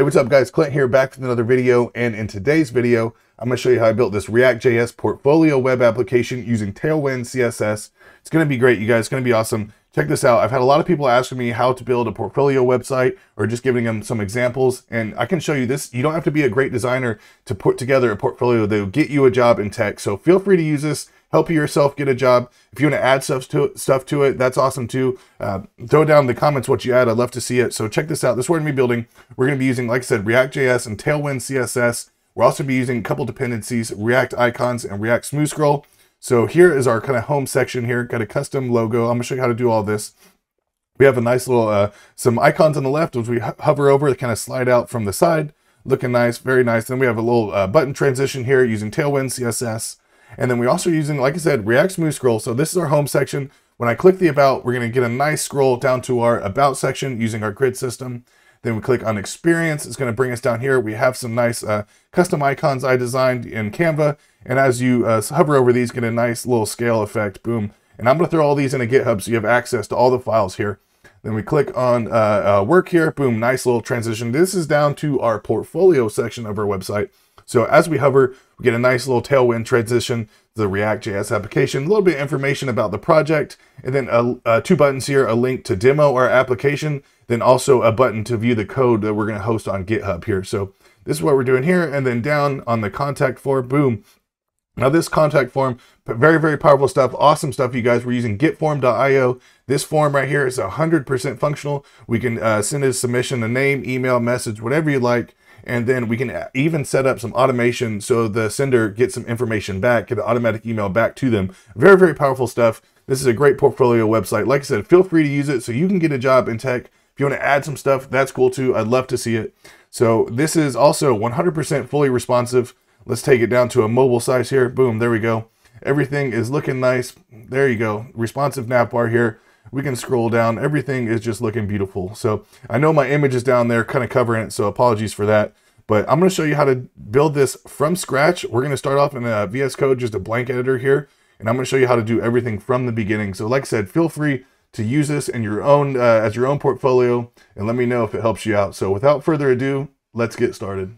Hey, what's up guys? Clint here back with another video. And in today's video, I'm gonna show you how I built this React.js portfolio web application using Tailwind CSS. It's gonna be great, you guys. It's gonna be awesome. Check this out. I've had a lot of people asking me how to build a portfolio website or just giving them some examples. And I can show you this. You don't have to be a great designer to put together a portfolio that will get you a job in tech. So feel free to use this help yourself get a job. If you want to add stuff to it, stuff to it, that's awesome too. Uh, throw down in the comments what you add. I'd love to see it. So check this out. This is what we're building. We're going to be using, like I said, React.js and Tailwind CSS. We're also be using a couple dependencies, React icons and React Smooth Scroll. So here is our kind of home section here. Got a custom logo. I'm going to show you how to do all this. We have a nice little, uh, some icons on the left, which we hover over, they kind of slide out from the side. Looking nice, very nice. Then we have a little uh, button transition here using Tailwind CSS. And then we're also using, like I said, React Smooth Scroll. So this is our home section. When I click the About, we're going to get a nice scroll down to our About section using our grid system. Then we click on Experience. It's going to bring us down here. We have some nice uh, custom icons I designed in Canva. And as you uh, hover over these, get a nice little scale effect. Boom. And I'm going to throw all these in a GitHub so you have access to all the files here. Then we click on uh, uh, work here. Boom, nice little transition. This is down to our portfolio section of our website. So as we hover, we get a nice little tailwind transition to the React.js application, a little bit of information about the project, and then two buttons here, a link to demo our application, then also a button to view the code that we're gonna host on GitHub here. So this is what we're doing here, and then down on the contact form, boom. Now this contact form, very, very powerful stuff, awesome stuff, you guys. We're using getform.io. This form right here is 100% functional. We can uh, send a submission, a name, email, message, whatever you like and then we can even set up some automation so the sender gets some information back, get an automatic email back to them. Very, very powerful stuff. This is a great portfolio website. Like I said, feel free to use it so you can get a job in tech. If you want to add some stuff, that's cool too. I'd love to see it. So this is also 100% fully responsive. Let's take it down to a mobile size here. Boom, there we go. Everything is looking nice. There you go. Responsive navbar here we can scroll down. Everything is just looking beautiful. So I know my image is down there kind of covering it, so apologies for that. But I'm going to show you how to build this from scratch. We're going to start off in a VS Code, just a blank editor here. And I'm going to show you how to do everything from the beginning. So like I said, feel free to use this in your own uh, as your own portfolio and let me know if it helps you out. So without further ado, let's get started.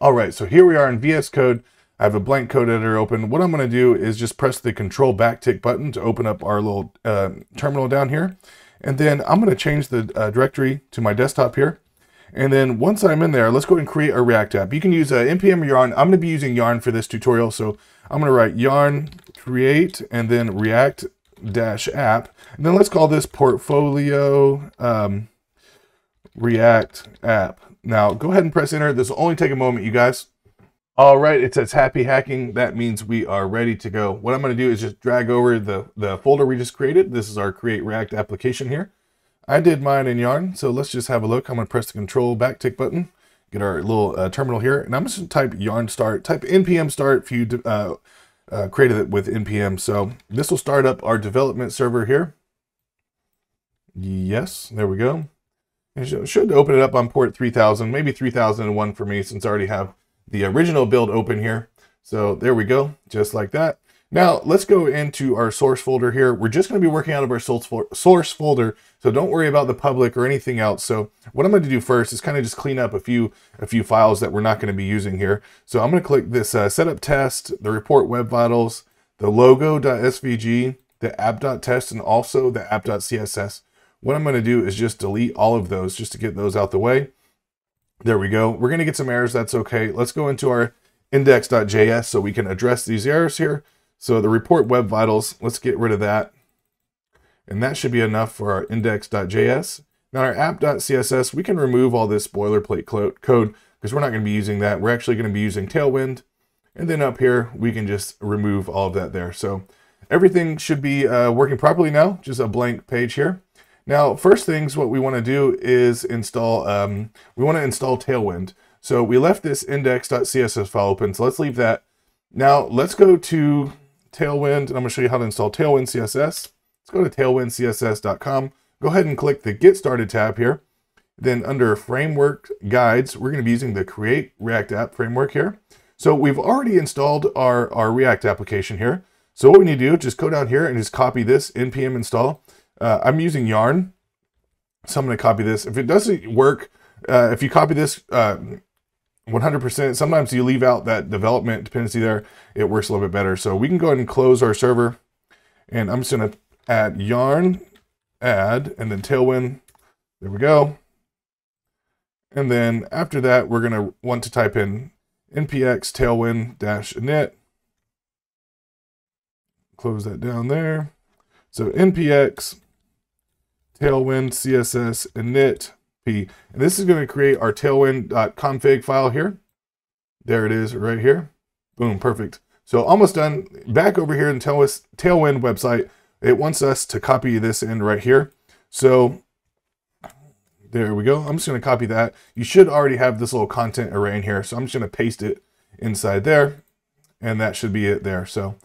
All right, so here we are in VS Code. I have a blank code editor open. What I'm going to do is just press the control backtick button to open up our little uh, terminal down here. And then I'm going to change the uh, directory to my desktop here. And then once I'm in there, let's go and create a React app. You can use uh, npm or yarn. I'm going to be using yarn for this tutorial. So I'm going to write yarn create and then react dash app. And then let's call this portfolio um, react app. Now go ahead and press enter. This will only take a moment, you guys. All right, it says happy hacking. That means we are ready to go. What I'm going to do is just drag over the, the folder we just created. This is our create React application here. I did mine in Yarn, so let's just have a look. I'm going to press the control backtick button, get our little uh, terminal here, and I'm just going to type yarn start, type npm start if you uh, uh, created it with npm. So this will start up our development server here. Yes, there we go. It should open it up on port 3000, maybe 3001 for me since I already have the original build open here. So there we go, just like that. Now let's go into our source folder here. We're just going to be working out of our source folder, so don't worry about the public or anything else. So what I'm going to do first is kind of just clean up a few a few files that we're not going to be using here. So I'm going to click this uh, setup test, the report web vitals, the logo.svg, the app.test, and also the app.css. What I'm going to do is just delete all of those just to get those out the way. There we go. We're going to get some errors. That's okay. Let's go into our index.js so we can address these errors here. So the report web vitals, let's get rid of that. And that should be enough for our index.js. Now our app.css, we can remove all this boilerplate code because we're not going to be using that. We're actually going to be using Tailwind. And then up here, we can just remove all of that there. So everything should be uh, working properly now, just a blank page here. Now, first things what we want to do is install, um, we want to install Tailwind. So we left this index.css file open, so let's leave that. Now let's go to Tailwind, and I'm going to show you how to install Tailwind CSS. Let's go to tailwindcss.com. Go ahead and click the Get Started tab here. Then under Framework Guides, we're going to be using the Create React App framework here. So we've already installed our, our React application here. So what we need to do, just go down here and just copy this npm install. Uh, I'm using Yarn, so I'm going to copy this. If it doesn't work, uh, if you copy this, uh, 100%. Sometimes you leave out that development dependency there. It works a little bit better. So we can go ahead and close our server. And I'm just going to add yarn, add, and then tailwind. There we go. And then after that, we're going to want to type in npx tailwind dash init. Close that down there. So npx tailwind css init p. And this is going to create our tailwind.config file here. There it is right here. Boom, perfect. So almost done. Back over here in Tailwind website, it wants us to copy this in right here. So there we go. I'm just going to copy that. You should already have this little content array in here. So I'm just going to paste it inside there. And that should be it there. So,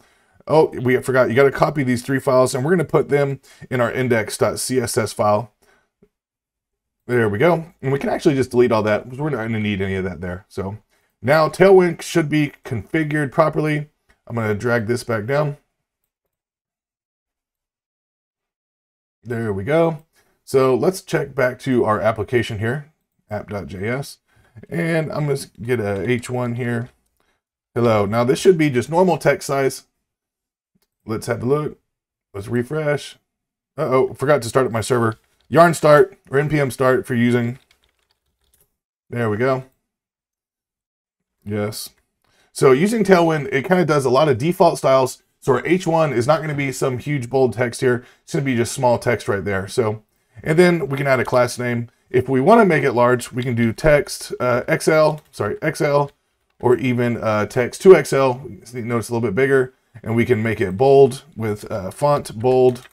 oh, we forgot. You got to copy these three files. And we're going to put them in our index.css file. There we go. And we can actually just delete all that because we're not going to need any of that there. So now Tailwind should be configured properly. I'm going to drag this back down. There we go. So let's check back to our application here, app.js. And I'm going to get a H1 here. Hello. Now this should be just normal text size. Let's have a look. Let's refresh. Uh-oh, forgot to start up my server yarn start or npm start for using. There we go. Yes. So using Tailwind, it kind of does a lot of default styles. So our H1 is not going to be some huge bold text here. It's going to be just small text right there. So, and then we can add a class name. If we want to make it large, we can do text uh, XL, sorry, XL, or even uh, text 2XL. Notice a little bit bigger. And we can make it bold with uh, font bold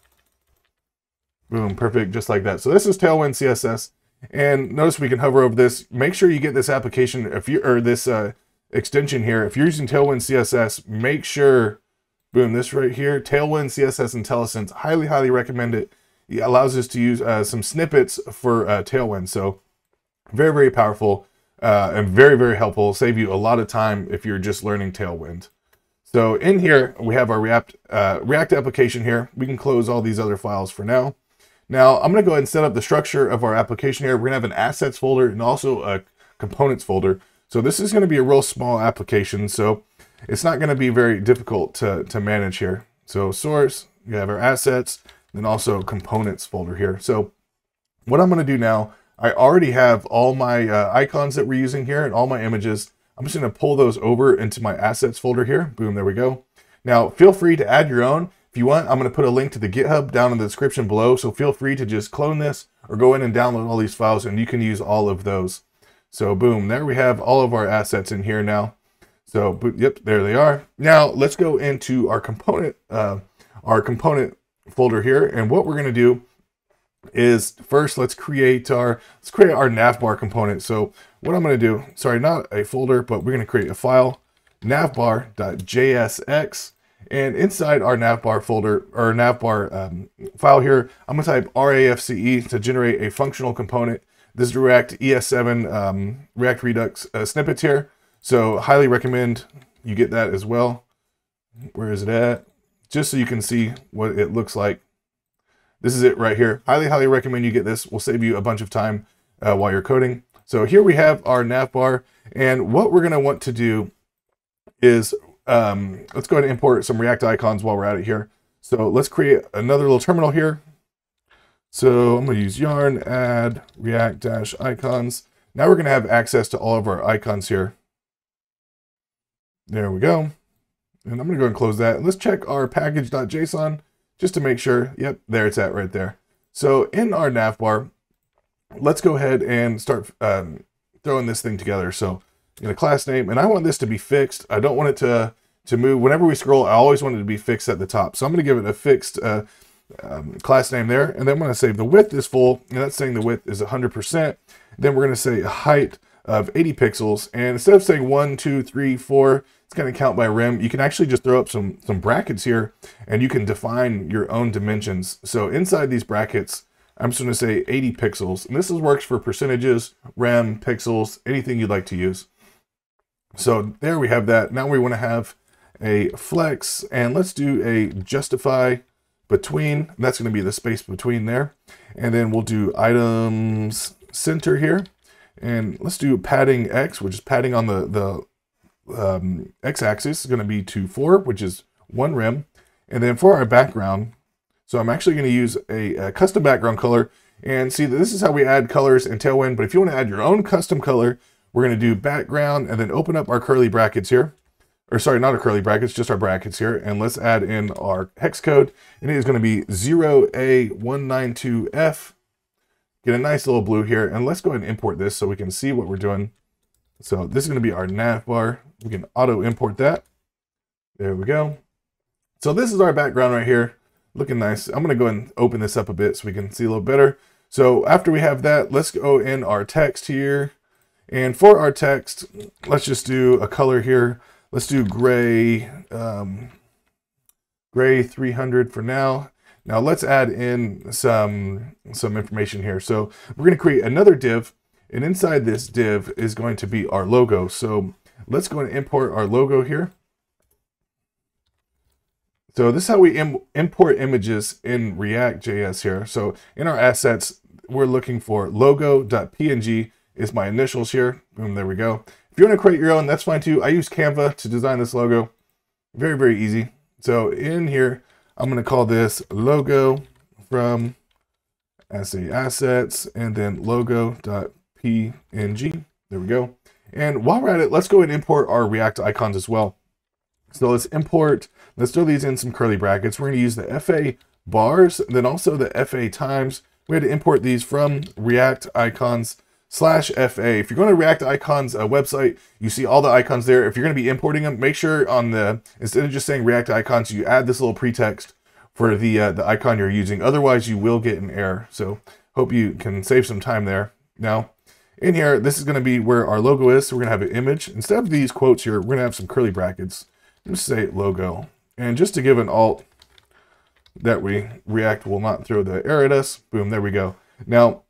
Boom, perfect, just like that. So this is Tailwind CSS. And notice we can hover over this. Make sure you get this application, if you or this uh, extension here. If you're using Tailwind CSS, make sure, boom, this right here, Tailwind CSS IntelliSense. Highly, highly recommend it. It allows us to use uh, some snippets for uh, Tailwind. So very, very powerful uh, and very, very helpful. Save you a lot of time if you're just learning Tailwind. So in here, we have our React, uh, React application here. We can close all these other files for now. Now I'm going to go ahead and set up the structure of our application here. We're going to have an assets folder and also a components folder. So this is going to be a real small application. So it's not going to be very difficult to, to manage here. So source, you have our assets, then also components folder here. So what I'm going to do now, I already have all my uh, icons that we're using here and all my images. I'm just to pull those over into my assets folder here. Boom, there we go. Now feel free to add your own. If you want, I'm going to put a link to the GitHub down in the description below, so feel free to just clone this or go in and download all these files and you can use all of those. So boom, there we have all of our assets in here now. So yep, there they are. Now let's go into our component, uh, our component folder here. And what we're going to do is first let's create our let's create our navbar component. So what I'm going to do, sorry, not a folder, but we're going to create a file navbar.jsx and inside our navbar folder or navbar um, file here, I'm gonna type RAFCE to generate a functional component. This is React ES7 um, React Redux uh, snippets here. So highly recommend you get that as well. Where is it at? Just so you can see what it looks like. This is it right here. Highly, highly recommend you get this. We'll save you a bunch of time uh, while you're coding. So here we have our navbar. And what we're gonna want to do is um, let's go ahead and import some React icons while we're at it here. So let's create another little terminal here. So I'm going to use yarn add react dash icons. Now we're going to have access to all of our icons here. There we go. And I'm going to go and close that. Let's check our package.json just to make sure. Yep, there it's at right there. So in our navbar, let's go ahead and start um, throwing this thing together. So in a class name, and I want this to be fixed. I don't want it to, to move. Whenever we scroll, I always want it to be fixed at the top. So I'm going to give it a fixed uh, um, class name there. And then I'm going to say the width is full, and that's saying the width is 100%. Then we're going to say a height of 80 pixels. And instead of saying one, two, three, four, it's going to count by rim. You can actually just throw up some, some brackets here, and you can define your own dimensions. So inside these brackets, I'm just going to say 80 pixels. And this is, works for percentages, rem, pixels, anything you'd like to use. So there we have that. Now we want to have a flex and let's do a justify between. That's going to be the space between there. And then we'll do items center here. And let's do padding X, which is padding on the, the um, X-axis is going to be to 4, which is one rem. And then for our background, so I'm actually going to use a, a, custom background color. And see, that this is how we add colors in Tailwind. But if you want to add your own custom color, we're going to do background and then open up our curly brackets here. Or sorry, not our curly brackets, just our brackets here. And let's add in our hex code. And it is going to be 0A192F. Get a nice little blue here. And let's go ahead and import this so we can see what we're doing. So this is going to be our nav bar. We can auto import that. There we go. So this is our background right here. Looking nice. I'm going to go and open this up a bit so we can see a little better. So after we have that, let's go in our text here. And for our text, let's just do a color here. Let's do gray, um, gray 300 for now. Now let's add in some, some information here. So we're going to create another div and inside this div is going to be our logo. So let's go and import our logo here. So this is how we Im import images in React.js here. So in our assets, we're looking for logo.png is my initials here. Boom, there we go. If you want to create your own, that's fine too. I use Canva to design this logo. Very, very easy. So in here, I'm going to call this logo from SA assets and then logo.png. There we go. And while we're at it, let's go and import our React icons as well. So let's import, let's throw these in some curly brackets. We're going to use the FA bars, then also the FA times. We had to import these from React icons slash FA. If you're going to React Icons uh, website, you see all the icons there. If you're going to be importing them, make sure on the, instead of just saying React Icons, you add this little pretext for the, uh, the icon you're using. Otherwise, you will get an error. So hope you can save some time there. Now, in here, this is going to be where our logo is. So we're going to have an image. Instead of these quotes here, we're going to have some curly brackets. Let's say logo. And just to give an alt that we React will not throw the error at us. Boom, there we go. Now,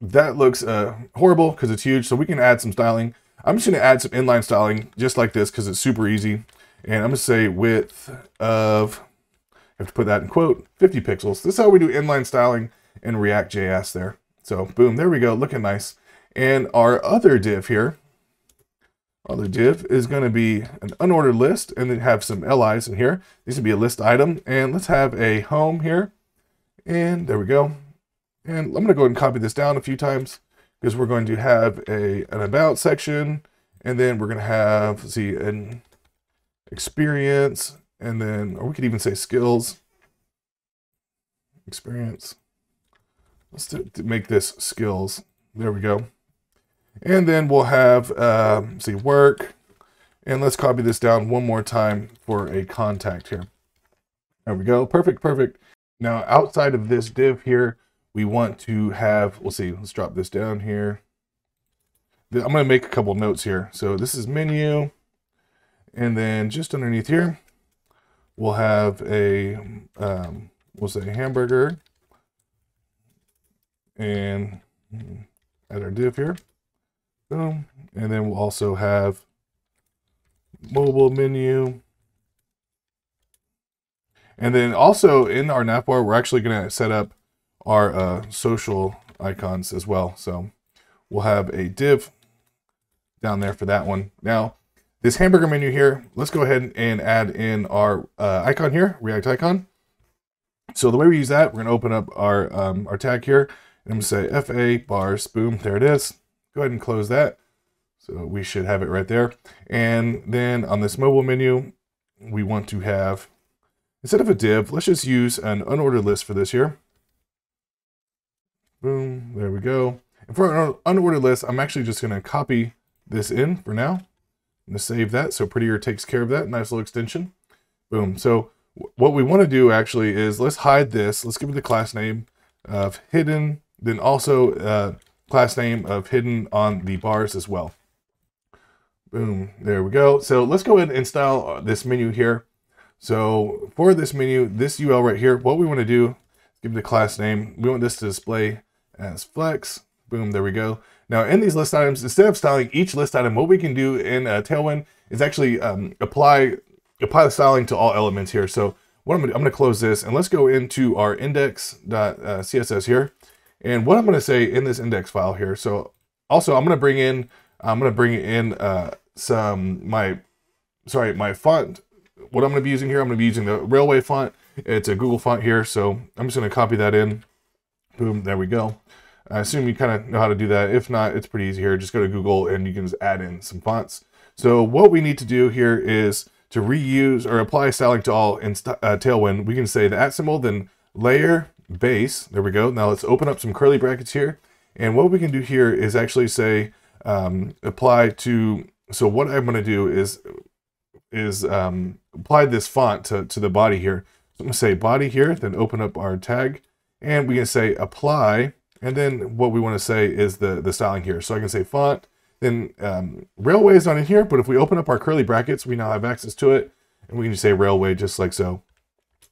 that looks uh, horrible because it's huge, so we can add some styling. I'm just going to add some inline styling just like this because it's super easy. And I'm going to say width of, I have to put that in quote, 50 pixels. This is how we do inline styling in React.js there. So boom, there we go, looking nice. And our other div here, other div is going to be an unordered list and then have some LIs in here. These would be a list item. And let's have a home here. And there we go. And I'm going to go ahead and copy this down a few times because we're going to have a an about section and then we're going to have, see, an experience and then, or we could even say skills, experience. Let's make this skills. There we go. And then we'll have, uh, see, work. And let's copy this down one more time for a contact here. There we go. Perfect, perfect. Now, outside of this div here, we want to have, we'll see, let's drop this down here. I'm going to make a couple notes here. So this is menu. And then just underneath here, we'll have a, um, we'll say hamburger. And add our div here. And then we'll also have mobile menu. And then also in our navbar, we're actually going to set up our uh, social icons as well. So we'll have a div down there for that one. Now, this hamburger menu here, let's go ahead and add in our uh, icon here, React icon. So the way we use that, we're going to open up our, um, our tag here. And I'm going to say FA bars, boom, there it is. Go ahead and close that. So we should have it right there. And then on this mobile menu, we want to have, instead of a div, let's just use an unordered list for this here. Boom, there we go. And for an unordered list, I'm actually just gonna copy this in for now. I'm gonna save that, so Prettier takes care of that. Nice little extension. Boom, so what we wanna do actually is let's hide this. Let's give it the class name of hidden, then also uh, class name of hidden on the bars as well. Boom, there we go. So let's go ahead and style this menu here. So for this menu, this UL right here, what we wanna do, give the class name. We want this to display as flex. Boom, there we go. Now in these list items, instead of styling each list item, what we can do in uh, Tailwind is actually um, apply apply the styling to all elements here. So what I'm gonna, I'm gonna close this and let's go into our index.css uh, here. And what I'm gonna say in this index file here, so also, I'm going to bring in, I'm going to bring in uh, some, my, sorry, my font. What I'm going to be using here, I'm going to be using the Raleway font. It's a Google font here, so I'm just going to copy that in. Boom, there we go. I assume you kind of know how to do that. If not, it's pretty easy here. Just go to Google and you can just add in some fonts. So what we need to do here is to reuse or apply styling to all in uh, Tailwind. We can say the at symbol, then layer, base. There we go. Now let's open up some curly brackets here. And what we can do here is actually say um, apply to, so what I'm going to do is is um, apply this font to, to the body here. So I'm going to say body here, then open up our tag, and we can say apply, and then what we want to say is the, the styling here. So I can say font, then um, Raleway is not in here, but if we open up our curly brackets, we now have access to it, and we can just say Raleway just like so.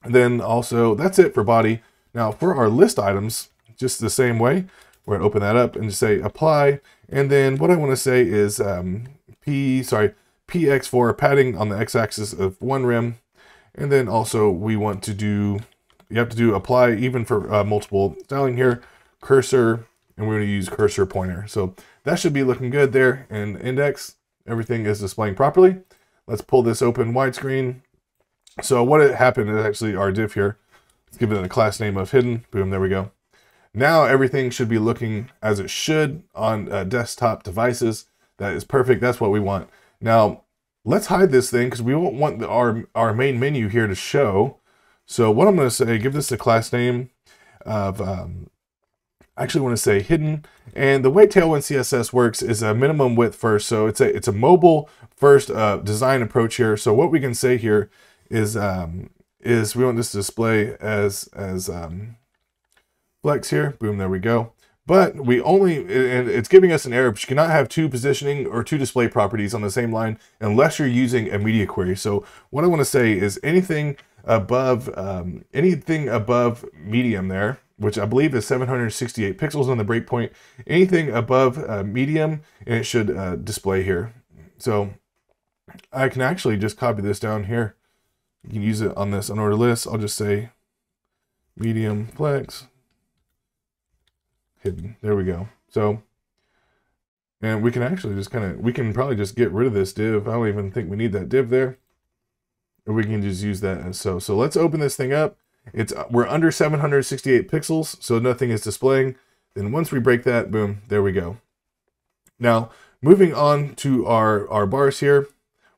And then also, that's it for body. Now for our list items, just the same way, we're gonna open that up and just say apply. And then what I wanna say is um, P, sorry, PX4 padding on the x-axis of one rem. And then also we want to do, you have to do apply even for uh, multiple styling here, cursor, and we're gonna use cursor pointer. So that should be looking good there and index. Everything is displaying properly. Let's pull this open widescreen. So what happened is actually our div here. Let's give it a class name of hidden. Boom, there we go. Now everything should be looking as it should on uh, desktop devices. That is perfect. That's what we want. Now, let's hide this thing because we won't want the, our, our main menu here to show. So what I'm going to say, give this a class name of, um, I actually want to say hidden. And the way Tailwind CSS works is a minimum width first. So it's a, it's a mobile first uh, design approach here. So what we can say here is, um, is we want this to display as, as, um, flex here. Boom, there we go. But we only, and it's giving us an error, but you cannot have two positioning or two display properties on the same line unless you're using a media query. So what I want to say is anything above, um, anything above medium there, which I believe is 768 pixels on the breakpoint, anything above uh, medium, and it should uh, display here. So I can actually just copy this down here. You can use it on this unordered list. I'll just say medium flex hidden. There we go. So, and we can actually just kind of, we can probably just get rid of this div. I don't even think we need that div there. Or we can just use that as so. So let's open this thing up. It's We're under 768 pixels, so nothing is displaying. Then once we break that, boom, there we go. Now, moving on to our, our bars here,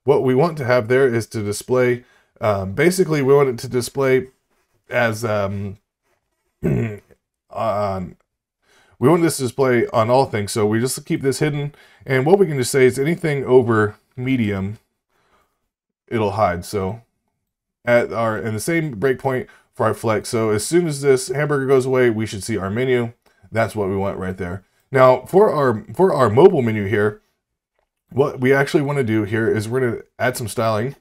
what we want to have there is to display, um, basically we want it to display as um, on we want this to display on all things, so we just keep this hidden. And what we can just say is anything over medium, it'll hide. So at our in the same breakpoint for our flex. So as soon as this hamburger goes away, we should see our menu. That's what we want right there. Now for our for our mobile menu here, what we actually want to do here is we're going to add some styling.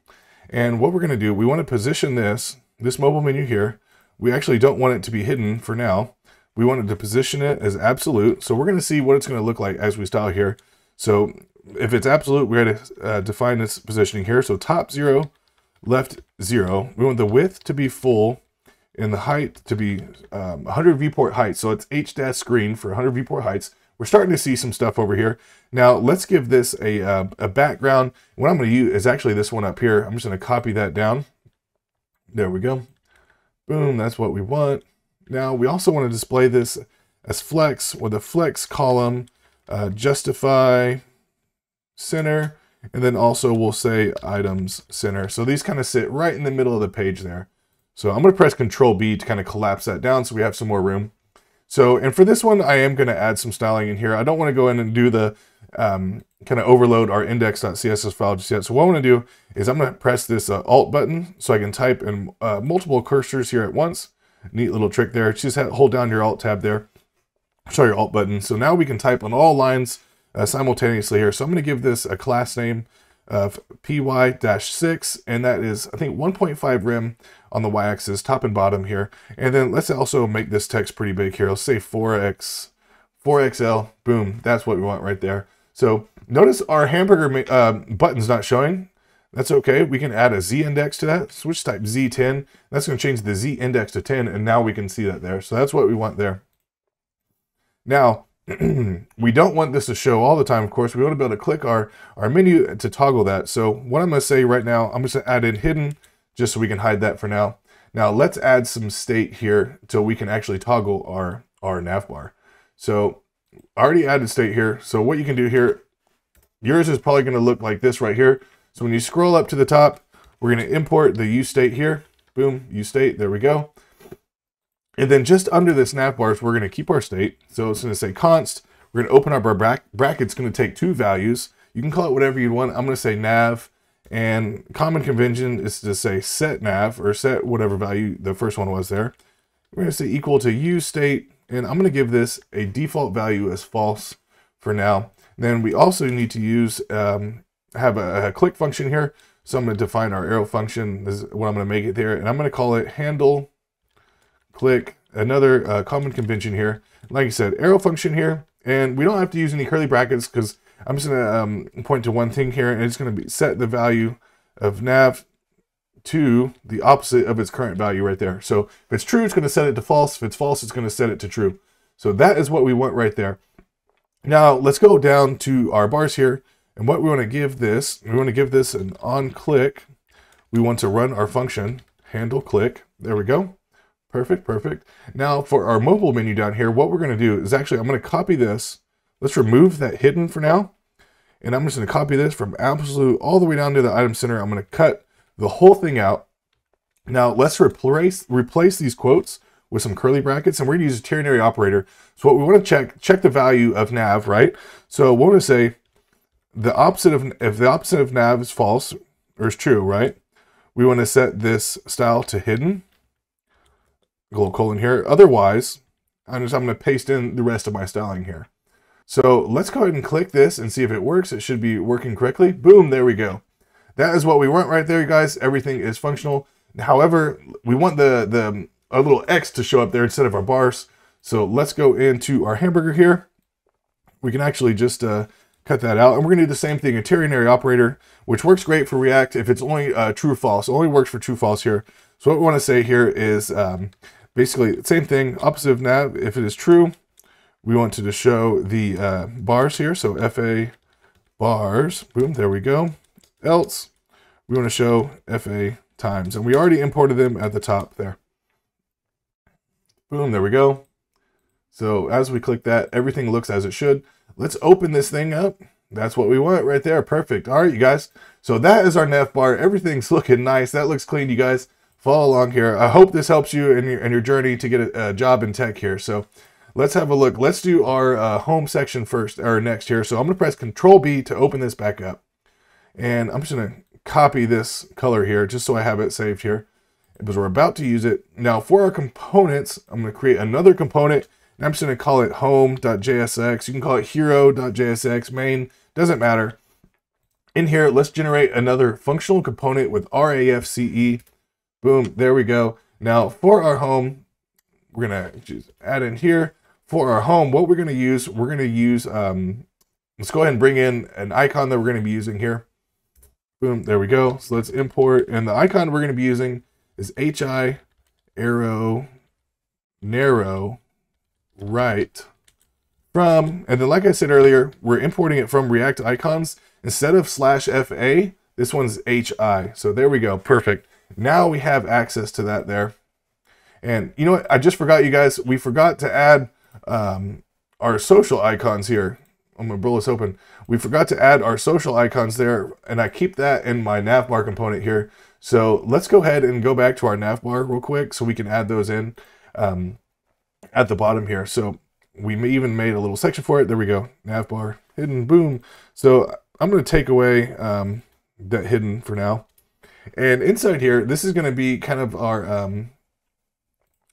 And what we're going to do, we want to position this, this mobile menu here. We actually don't want it to be hidden for now. We wanted to position it as absolute. So we're going to see what it's going to look like as we style here. So if it's absolute, we're going to uh, define this positioning here. So top zero, left zero. We want the width to be full and the height to be um, 100 viewport height. So it's H dash screen for 100 viewport heights. We're starting to see some stuff over here. Now let's give this a, uh, a background. What I'm going to use is actually this one up here. I'm just going to copy that down. There we go. Boom, that's what we want. Now we also want to display this as flex with a flex column, uh, justify center, and then also we'll say items center. So these kind of sit right in the middle of the page there. So I'm going to press Control B to kind of collapse that down so we have some more room. So, and for this one, I am going to add some styling in here. I don't want to go in and do the um, kind of overload our index.css file just yet. So what I want to do is I'm going to press this uh, Alt button so I can type in uh, multiple cursors here at once. Neat little trick there. Just hold down your Alt tab there. Show your Alt button. So now we can type on all lines uh, simultaneously here. So I'm going to give this a class name of py-6, and that is, I think, 1.5 rem on the y-axis, top and bottom here. And then let's also make this text pretty big here. Let's say 4x, 4xl, boom, that's what we want right there. So notice our hamburger uh, button's not showing. That's okay. We can add a Z index to that. Switch type Z10. That's going to change the Z index to 10, and now we can see that there. So that's what we want there. Now, we don't want this to show all the time, of course. We want to be able to click our, our menu to toggle that. So what I'm going to say right now, I'm just going to add in hidden just so we can hide that for now. Now let's add some state here so we can actually toggle our, our nav bar. So I already added state here. So what you can do here, yours is probably going to look like this right here. So when you scroll up to the top, we're going to import the use state here. Boom, use state. There we go. And then just under this nav bars, we're going to keep our state. So it's going to say const. We're going to open up our bra bracket. It's going to take two values. You can call it whatever you want. I'm going to say nav. And common convention is to say set nav or set whatever value the first one was there. We're going to say equal to use state. And I'm going to give this a default value as false for now. Then we also need to use, um, have a, a click function here. So I'm going to define our arrow function. This is what I'm going to make it there. And I'm going to call it handle click another uh, common convention here. Like I said, arrow function here, and we don't have to use any curly brackets because I'm just gonna um, point to one thing here, and it's gonna be set the value of nav to the opposite of its current value right there. So if it's true, it's gonna set it to false. If it's false, it's gonna set it to true. So that is what we want right there. Now let's go down to our bars here, and what we want to give this, we want to give this an on click. We want to run our function handle click. There we go. Perfect, perfect. Now for our mobile menu down here, what we're going to do is actually, I'm going to copy this. Let's remove that hidden for now. And I'm just going to copy this from absolute all the way down to the item center. I'm going to cut the whole thing out. Now let's replace, replace these quotes with some curly brackets and we're going to use a ternary operator. So what we want to check, check the value of nav, right? So we want to say the opposite of, if the opposite of nav is false or is true, right? We want to set this style to hidden colon here. Otherwise, I'm just I'm going to paste in the rest of my styling here. So let's go ahead and click this and see if it works. It should be working correctly. Boom, there we go. That is what we want right there, you guys. Everything is functional. However, we want the, the a little X to show up there instead of our bars. So let's go into our hamburger here. We can actually just uh, cut that out. And we're going to do the same thing, a ternary operator, which works great for React if it's only uh, true false. Only works for true false here. So what we want to say here is um, basically same thing, opposite of nav. If it is true, we want to show the uh, bars here. So FA bars, boom, there we go. Else, we want to show FA times. And we already imported them at the top there. Boom, there we go. So as we click that, everything looks as it should. Let's open this thing up. That's what we want right there. Perfect. All right, you guys. So that is our nav bar. Everything's looking nice. That looks clean, you guys follow along here. I hope this helps you in your, in your journey to get a, a job in tech here. So let's have a look. Let's do our uh, home section first, or next here. So I'm going to press Control B to open this back up. And I'm just going to copy this color here, just so I have it saved here, because we're about to use it. Now for our components, I'm going to create another component, and I'm just going to call it home.jsx. You can call it hero.jsx, main, doesn't matter. In here, let's generate another functional component with RAFCE Boom, there we go. Now for our home, we're gonna just add in here. For our home, what we're gonna use, we're gonna use, um, let's go ahead and bring in an icon that we're gonna be using here. Boom, there we go. So let's import, and the icon we're gonna be using is HI arrow narrow right from, and then like I said earlier, we're importing it from React icons. Instead of slash FA, this one's HI. So there we go, perfect. Now we have access to that there. And you know what? I just forgot, you guys. We forgot to add um, our social icons here. I'm gonna blow this open. We forgot to add our social icons there, and I keep that in my navbar component here. So let's go ahead and go back to our navbar real quick so we can add those in um, at the bottom here. So we even made a little section for it. There we go. Navbar, hidden, boom. So I'm gonna take away um, that hidden for now. And inside here, this is going to be kind of our, um,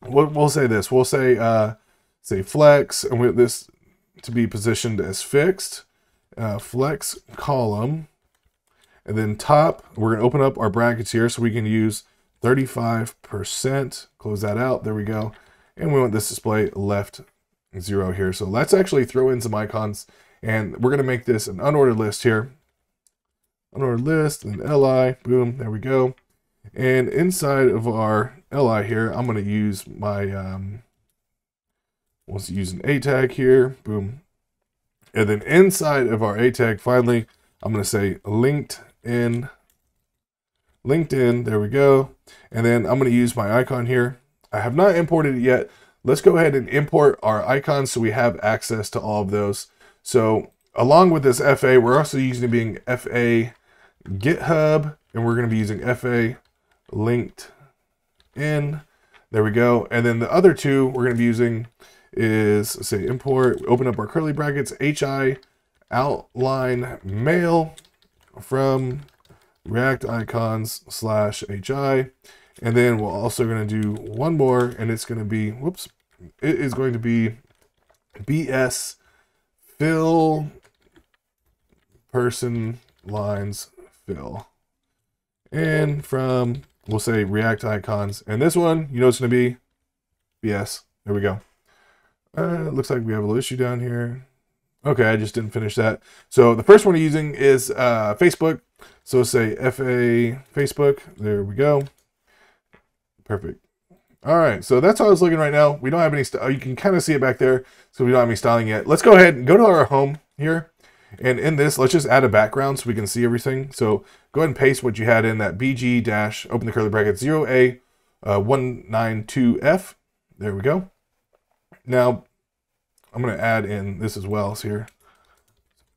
we'll, we'll say this, we'll say, uh, say flex, and we this to be positioned as fixed, uh, flex column, and then top, we're going to open up our brackets here so we can use 35%, close that out, there we go. And we want this display left zero here. So let's actually throw in some icons and we're going to make this an unordered list here on our list and li boom there we go and inside of our li here i'm going to use my um We'll use an A tag here. Boom. And then inside of our A tag, finally, I'm going to say LinkedIn. LinkedIn. There we go. And then I'm going to use my icon here. I have not imported it yet. Let's go ahead and import our icons so we have access to all of those. So along with this FA, we're also using being FA GitHub, and we're going to be using FA linked in. There we go. And then the other two we're going to be using is say import, open up our curly brackets, HI outline mail from React icons slash HI. And then we're also going to do one more, and it's going to be, whoops, it is going to be BS fill person lines fill. And from, we'll say React icons. And this one, you know it's going to be BS. There we go. Uh, looks like we have a little issue down here. Okay, I just didn't finish that. So the first one we're using is uh, Facebook. So say FA Facebook. There we go. Perfect. All right, so that's how I was looking right now. We don't have any, oh, you can kind of see it back there, so we don't have any styling yet. Let's go ahead and go to our home here. And in this, let's just add a background so we can see everything. So go ahead and paste what you had in that BG dash, open the curly bracket, 0A uh, 192F. There we go. Now, I'm going to add in this as well. So here,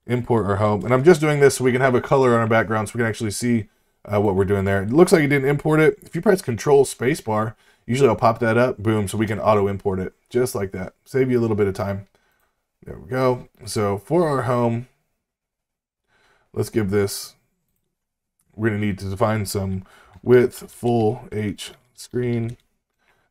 import our home. And I'm just doing this so we can have a color on our background so we can actually see uh, what we're doing there. It looks like you didn't import it. If you press Control Spacebar, usually I'll pop that up, boom, so we can auto import it just like that. Save you a little bit of time. There we go. So for our home, let's give this, we're going to need to define some width full H screen.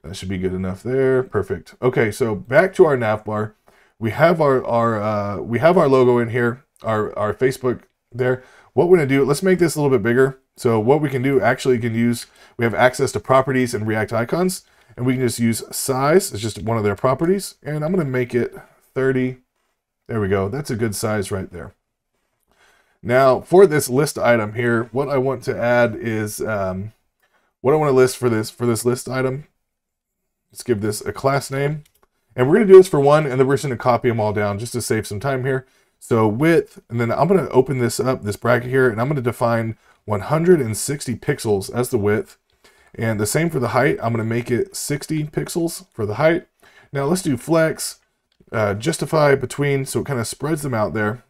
That should be good enough there. Perfect. Okay, so back to our nav bar. We have our our uh, we have our logo in here, our our Facebook there. What we're gonna do, let's make this a little bit bigger. So what we can do, actually can use, we have access to properties and React icons, and we can just use size, it's just one of their properties, and I'm gonna make it 30. There we go, that's a good size right there. Now, for this list item here, what I want to add is, um, what I want to list for this, for this list item, let's give this a class name. And we're going to do this for one, and then we're just going to copy them all down just to save some time here. So width, and then I'm going to open this up, this bracket here, and I'm going to define 160 pixels as the width. And the same for the height. I'm going to make it 60 pixels for the height. Now let's do flex, uh, justify between, so it kind of spreads them out there.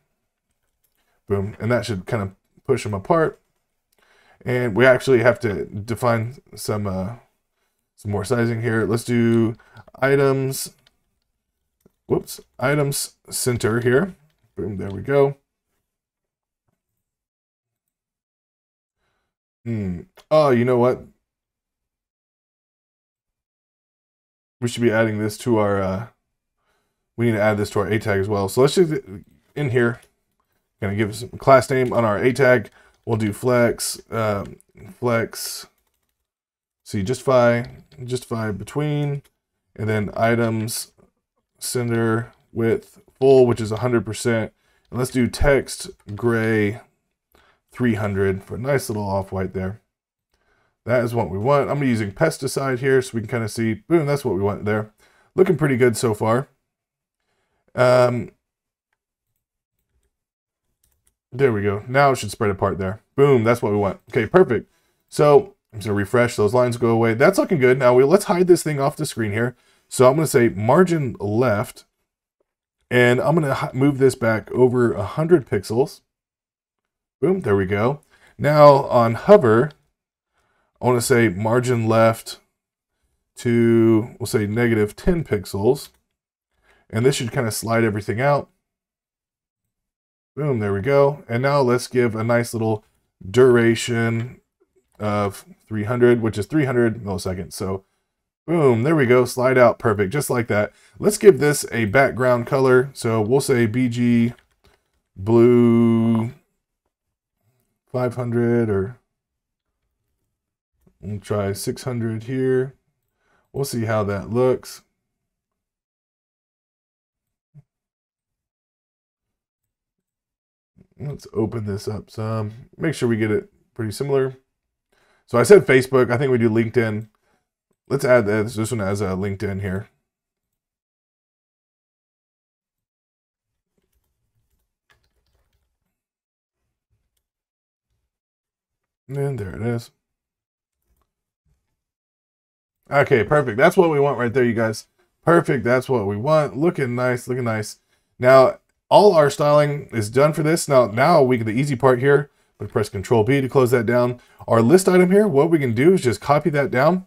Boom. And that should kind of push them apart. And we actually have to define some uh, some more sizing here. Let's do items. Whoops. Items center here. Boom. There we go. Hmm. Oh, you know what? We should be adding this to our, uh, we need to add this to our A tag as well. So let's just, in here, gonna give us class name on our A tag. We'll do flex, um, flex, see, justify, justify between, and then items, center, width, full, which is 100%. And let's do text, gray, 300 for a nice little off-white there. That is what we want. I'm using pesticide here so we can kind of see, boom, that's what we want there. Looking pretty good so far. Um, there we go. Now it should spread apart there. Boom, that's what we want. Okay, perfect. So I'm just gonna refresh, those lines go away. That's looking good. Now we let's hide this thing off the screen here. So I'm gonna say margin left, and I'm gonna move this back over 100 pixels. Boom, there we go. Now on hover, I want to say margin left to, we'll say negative 10 pixels. And this should kind of slide everything out. Boom, there we go. And now let's give a nice little duration of 300, which is 300 milliseconds. So boom, there we go, slide out, perfect, just like that. Let's give this a background color. So we'll say BG blue 500 or we'll try 600 here. We'll see how that looks. let's open this up some. Make sure we get it pretty similar. So I said Facebook. I think we do LinkedIn. Let's add this, this one as a LinkedIn here. And there it is. Okay, perfect. That's what we want right there, you guys. Perfect. That's what we want. Looking nice, looking nice. Now, all our styling is done for this. Now, now we get the easy part here. But press Control B to close that down. Our list item here, what we can do is just copy that down.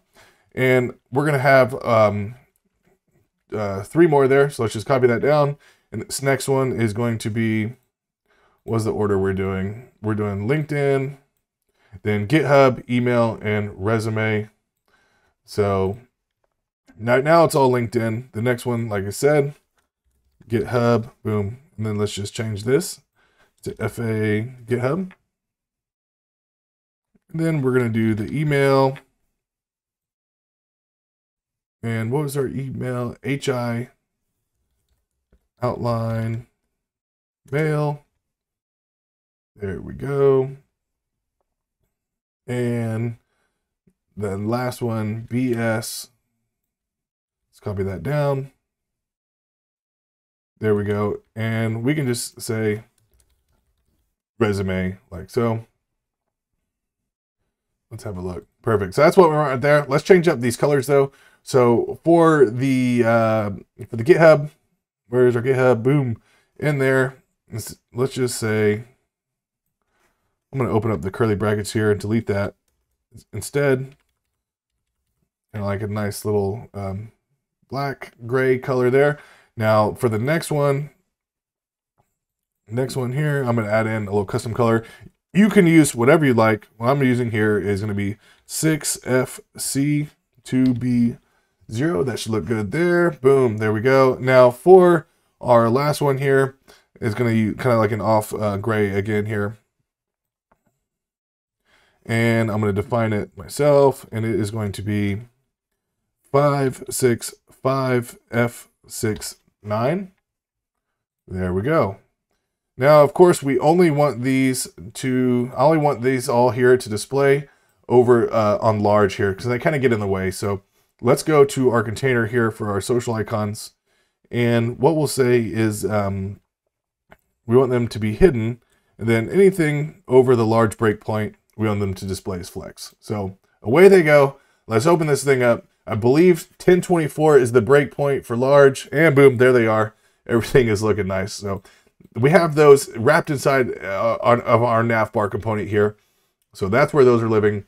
And we're going to have um, uh, three more there. So let's just copy that down. And this next one is going to be, what's the order we're doing? We're doing LinkedIn, then GitHub, email, and resume. So now, now it's all LinkedIn. The next one, like I said, GitHub, boom. And then let's just change this to FA GitHub. And then we're going to do the email. And what was our email? HI outline mail. There we go. And then last one, BS. Let's copy that down. There we go. And we can just say resume like so. Let's have a look. Perfect. So that's what we want right there. Let's change up these colors though. So for the uh, for the GitHub, where's our GitHub? Boom, in there. Let's just say I'm going to open up the curly brackets here and delete that. Instead, And like a nice little um, black gray color there. Now for the next one, next one here, I'm to add in a little custom color. You can use whatever you like. What I'm using here is going to be 6FC2B0. That should look good there. Boom, there we go. Now for our last one here is going to be kind of like an off uh, gray again here. And I'm going to define it myself, and it is going to be 565F69. There we go. Now, of course, we only want these to, I only want these all here to display over uh, on large here because they kind of get in the way. So let's go to our container here for our social icons. And what we'll say is um, we want them to be hidden. And then anything over the large breakpoint, we want them to display as flex. So away they go. Let's open this thing up. I believe 1024 is the breakpoint for large. And boom, there they are. Everything is looking nice. So we have those wrapped inside uh, of our nav bar component here. So that's where those are living.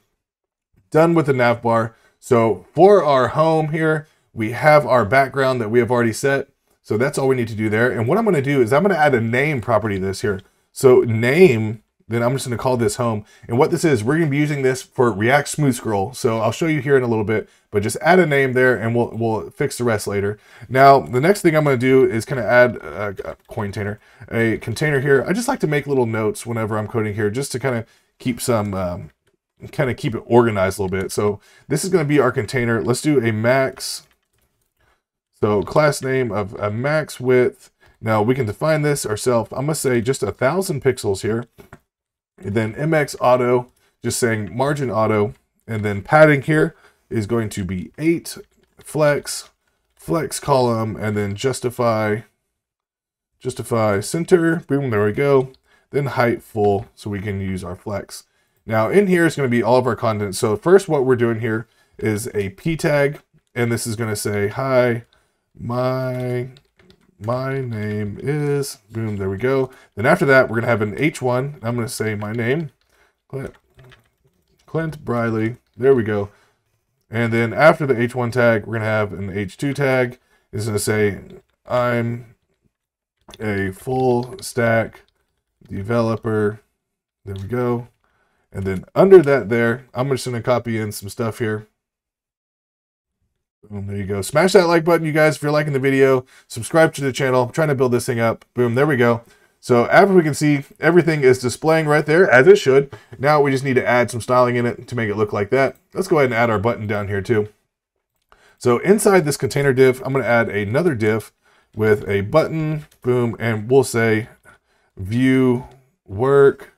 Done with the nav bar. So for our home here, we have our background that we have already set. So that's all we need to do there. And what I'm going to do is I'm going to add a name property to this here. So name, then I'm just going to call this home. And what this is, we're going to be using this for React Smooth Scroll. So I'll show you here in a little bit, but just add a name there and we'll, we'll fix the rest later. Now, the next thing I'm going to do is kind of add a, a container, a container here. I just like to make little notes whenever I'm coding here, just to kind of keep some, um, kind of keep it organized a little bit. So this is going to be our container. Let's do a max. So class name of a max width. Now we can define this ourselves. I'm to say just a thousand pixels here. And then MX auto, just saying margin auto. And then padding here is going to be eight flex, flex column, and then justify, justify center. Boom, there we go. Then height full, so we can use our flex. Now in here is going to be all of our content. So first what we're doing here is a p tag, and this is going to say, hi, my, my name is, boom, there we go. Then after that, we're going to have an H1. I'm going to say my name, Clint, Clint Briley. There we go. And then after the H1 tag, we're going to have an H2 tag. It's going to say, I'm a full stack developer. There we go. And then under that there, I'm just going to copy in some stuff here. Boom, there you go. Smash that like button, you guys, if you're liking the video. Subscribe to the channel. I'm trying to build this thing up. Boom, there we go. So after we can see everything is displaying right there, as it should. Now we just need to add some styling in it to make it look like that. Let's go ahead and add our button down here too. So inside this container div, I'm going to add another div with a button, boom, and we'll say view work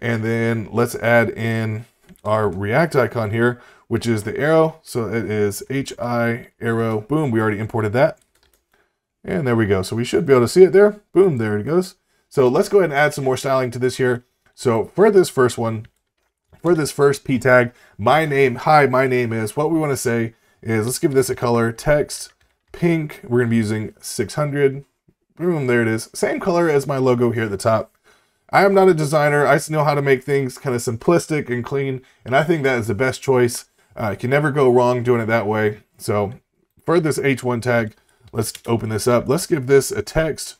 and then let's add in our React icon here, which is the arrow. So it is HI arrow. Boom, we already imported that. And there we go. So we should be able to see it there. Boom, there it goes. So let's go ahead and add some more styling to this here. So for this first one, for this first p tag, my name, hi, my name is, what we want to say is, let's give this a color, text, pink, we're going to be using 600, boom, there it is, same color as my logo here at the top. I am not a designer, I just know how to make things kind of simplistic and clean, and I think that is the best choice. Uh, can never go wrong doing it that way. So for this H1 tag, let's open this up. Let's give this a text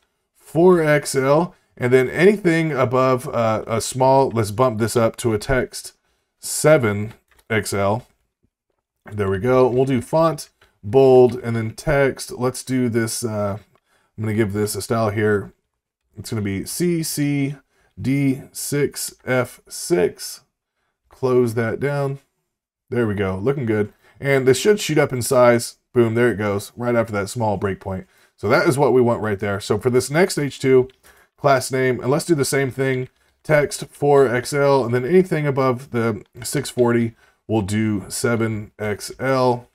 4XL, and then anything above uh, a small, let's bump this up to a text 7XL. There we go. We'll do font, bold, and then text. Let's do this. Uh, I'm going to give this a style here. It's going to be CCD6F6. Close that down. There we go. Looking good. And this should shoot up in size. Boom, there it goes. Right after that small breakpoint. So that is what we want right there. So for this next H2, class name, and let's do the same thing, text 4XL, and then anything above the 640, we'll do 7XL,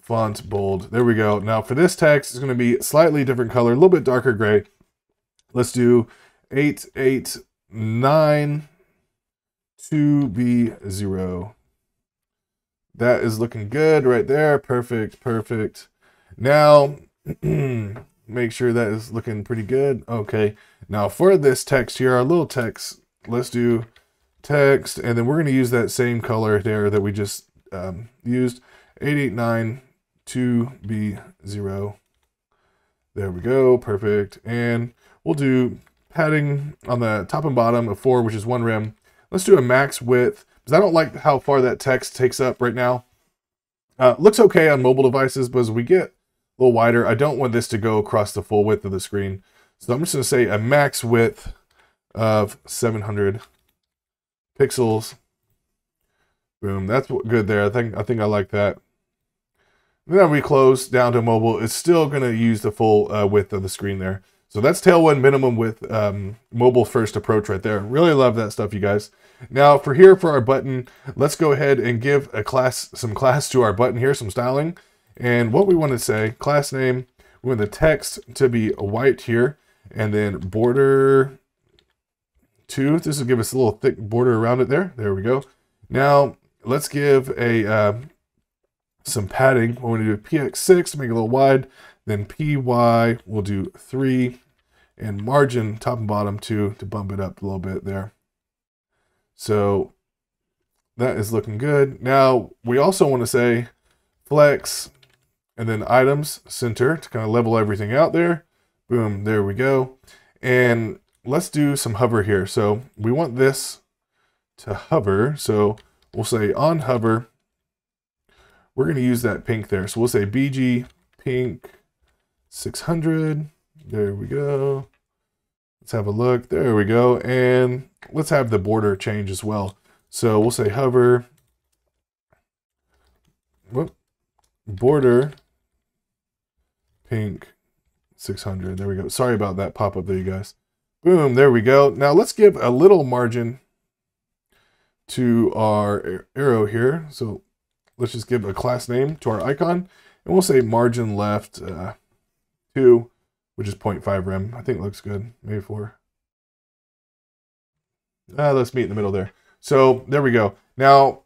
font bold. There we go. Now for this text, it's going to be slightly different color, a little bit darker gray. Let's do 889 2B0. That is looking good right there. Perfect, perfect. Now, make sure that is looking pretty good. Okay, now for this text here, our little text, let's do text, and then we're going to use that same color there that we just um, used, 8892B0. There we go, perfect. And we'll do padding on the top and bottom of four, which is one rem. Let's do a max width, because I don't like how far that text takes up right now. Uh, looks okay on mobile devices, but as we get a little wider, I don't want this to go across the full width of the screen. So I'm just going to say a max width of 700 pixels. Boom, that's good there. I think I think I like that. And then we close down to mobile. It's still going to use the full uh, width of the screen there. So that's Tailwind minimum with um, mobile first approach right there. Really love that stuff, you guys. Now for here for our button, let's go ahead and give a class some class to our button here, some styling. And what we want to say, class name, we want the text to be white here and then border two. This will give us a little thick border around it there. There we go. Now let's give a uh, some padding. We're going to do PX6 to make it a little wide. Then PY we'll do three and margin top and bottom two to bump it up a little bit there. So that is looking good. Now we also want to say flex and then items center to kind of level everything out there. Boom, there we go. And let's do some hover here. So we want this to hover. So we'll say on hover, we're going to use that pink there. So we'll say BG pink 600. There we go. Let's have a look. There we go. And let's have the border change as well. So we'll say hover. Whoop, border pink 600. There we go. Sorry about that pop up there, you guys. Boom, there we go. Now let's give a little margin to our arrow here. So let's just give a class name to our icon. And we'll say margin left uh, 2, which is 0.5 rem. I think looks good. Maybe 4. Uh, let's meet in the middle there. So there we go. Now,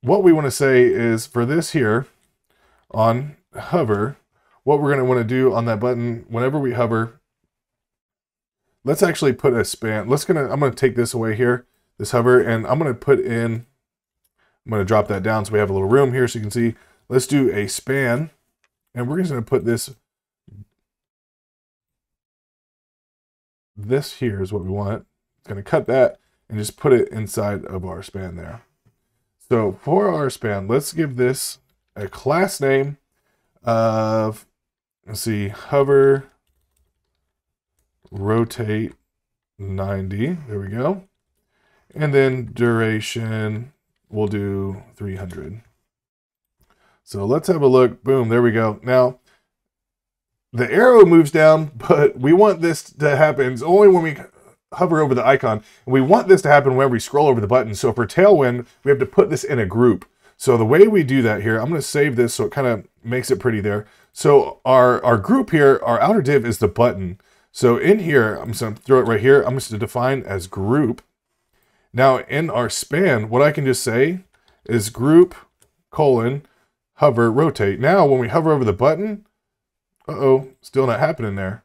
what we want to say is for this here on hover, what we're going to want to do on that button, whenever we hover, let's actually put a span. Let's gonna, I'm going to take this away here, this hover, and I'm going to put in, I'm going to drop that down so we have a little room here so you can see. Let's do a span, and we're just going to put this, this here is what we want. It's going to cut that and just put it inside of our span there. So for our span, let's give this a class name of Let's see, hover, rotate 90. There we go. And then duration, we'll do 300. So let's have a look. Boom, there we go. Now, the arrow moves down, but we want this to happen only when we hover over the icon. And we want this to happen whenever we scroll over the button. So for Tailwind, we have to put this in a group. So the way we do that here, I'm going to save this so it kind of makes it pretty there. So our, our group here, our outer div is the button. So in here, I'm just going to throw it right here. I'm just going to define as group. Now in our span, what I can just say is group colon hover rotate. Now when we hover over the button, uh-oh, still not happening there.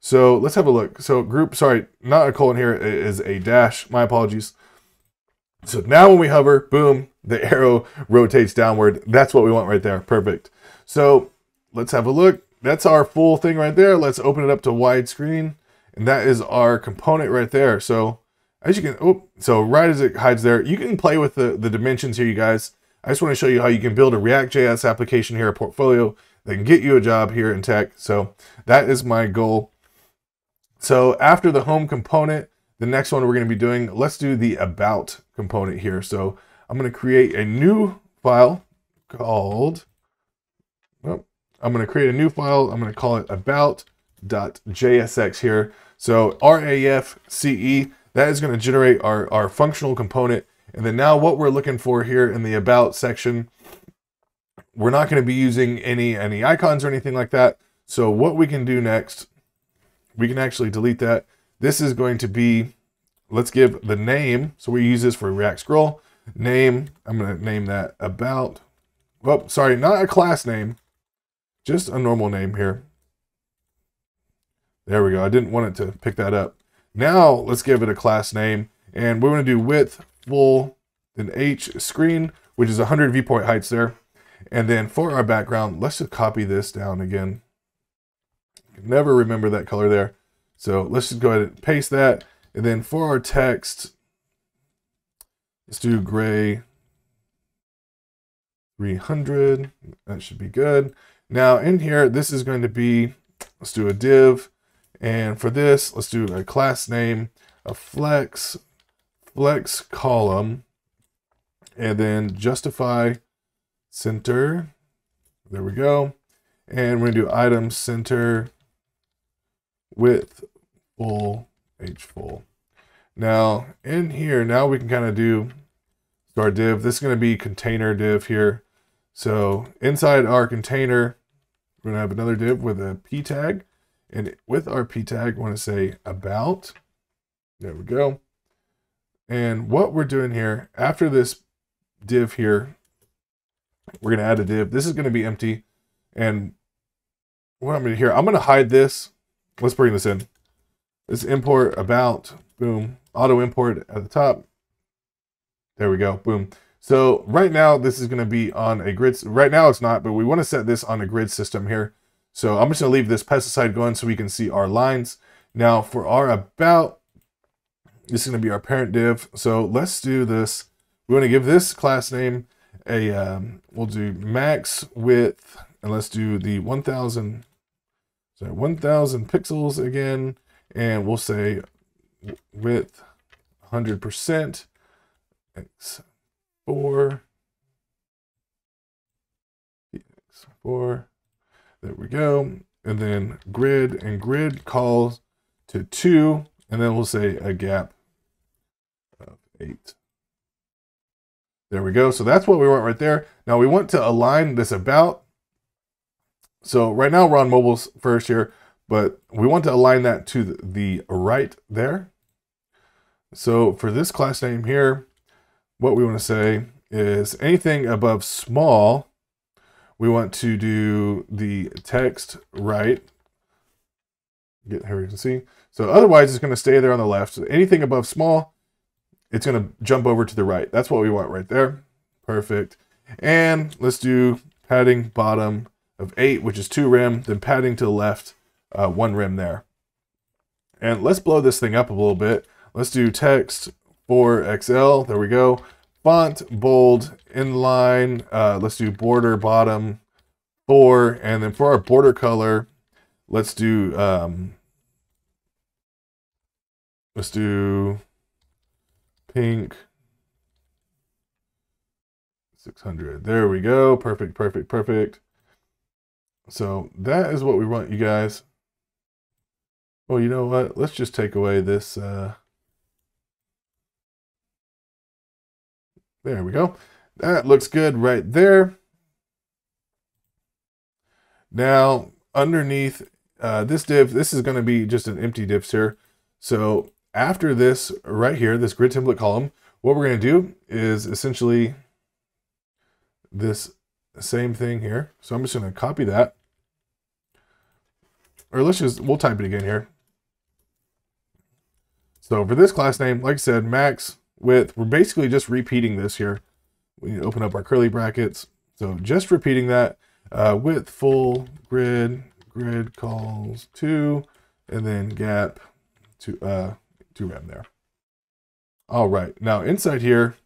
So let's have a look. So group, sorry, not a colon here, is a dash. My apologies. So now when we hover, boom, the arrow rotates downward. That's what we want right there. Perfect. So let's have a look. That's our full thing right there. Let's open it up to widescreen. And that is our component right there. So as you can, oh, so right as it hides there, you can play with the, the dimensions here, you guys. I just want to show you how you can build a React.js application here, a portfolio that can get you a job here in tech. So that is my goal. So after the home component, the next one we're going to be doing, let's do the about component here. So I'm going to create a new file called, well, I'm going to create a new file. I'm going to call it about.jsx here. So RAFCE, that is going to generate our, our functional component. And then now what we're looking for here in the about section, we're not going to be using any, any icons or anything like that. So what we can do next, we can actually delete that this is going to be, let's give the name. So we use this for React Scroll. Name, I'm going to name that about, well, sorry, not a class name, just a normal name here. There we go. I didn't want it to pick that up. Now let's give it a class name and we're going to do width, full, then H screen, which is 100 viewport heights there. And then for our background, let's just copy this down again. Never remember that color there. So let's just go ahead and paste that. And then for our text, let's do gray 300. That should be good. Now in here, this is going to be, let's do a div. And for this, let's do a class name, a flex, flex column, and then justify center. There we go. And we're gonna do item center width full h full. Now in here, now we can kind of do our div. This is to be container div here. So inside our container, we're to have another div with a p tag. And with our p tag, we want to say about. There we go. And what we're doing here, after this div here, we're going to add a div. This is going to be empty. And what I'm going to here, I'm going to hide this let's bring this in. This import about, boom, auto import at the top. There we go, boom. So right now this is gonna be on a grid, right now it's not, but we wanna set this on a grid system here. So I'm just gonna leave this pesticide going so we can see our lines. Now for our about, this is gonna be our parent div. So let's do this. We wanna give this class name a, um, we'll do max width, and let's do the 1000 so 1000 pixels again, and we'll say width 100%, x4, x4, there we go. And then grid and grid calls to two, and then we'll say a gap of eight. There we go. So that's what we want right there. Now we want to align this about so right now we're on mobiles first here, but we want to align that to the right there. So for this class name here, what we want to say is anything above small, we want to do the text right. Get here you can see. So otherwise it's going to stay there on the left. So anything above small, it's going to jump over to the right. That's what we want right there. Perfect. And let's do padding bottom of 8, which is 2 rem, then padding to the left, uh, 1 rem there. And let's blow this thing up a little bit. Let's do text 4XL. There we go. Font, bold, inline. Uh, let's do border, bottom, 4. And then for our border color, let's do... Um, let's do pink 600 there we go perfect perfect perfect so that is what we want you guys. Well, you know what? Let's just take away this. Uh... There we go. That looks good right there. Now, underneath uh, this div, this is going to be just an empty div here. So after this right here, this grid template column, what we're going to do is essentially this same thing here. So I'm just going to copy that. Or let's just, we'll type it again here. So for this class name, like I said, max width, we're basically just repeating this here. We need to open up our curly brackets. So just repeating that uh, width full grid, grid calls to, and then gap to, uh, to rem there. All right, now inside here,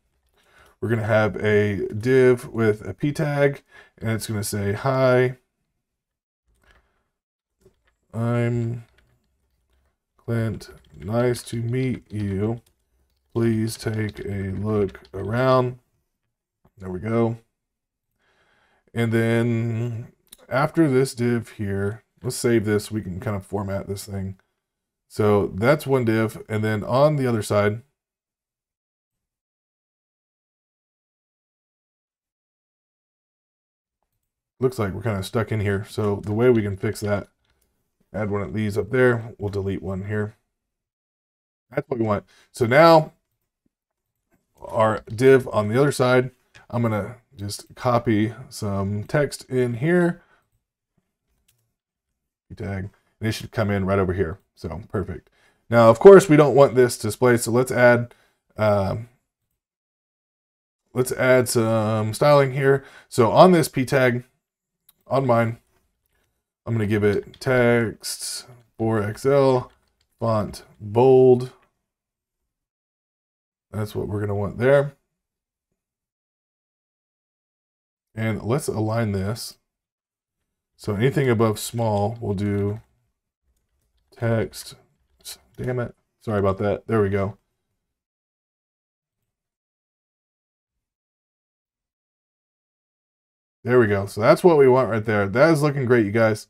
we're to have a div with a p tag, and it's to say, hi, I'm Clint. Nice to meet you. Please take a look around. There we go. And then after this div here, let's save this. We can kind of format this thing. So that's one div. And then on the other side, looks like we're kind of stuck in here. So the way we can fix that, add one of these up there. We'll delete one here. That's what we want. So now our div on the other side, I'm going to just copy some text in here. Tag, and it should come in right over here. So perfect. Now, of course, we don't want this display, so let's add um, let's add some styling here. So on this p tag, on mine, I'm going to give it text 4XL, font bold. That's what we're going to want there. And let's align this. So anything above small, we'll do text. Damn it. Sorry about that. There we go. There we go. So that's what we want right there. That is looking great, you guys.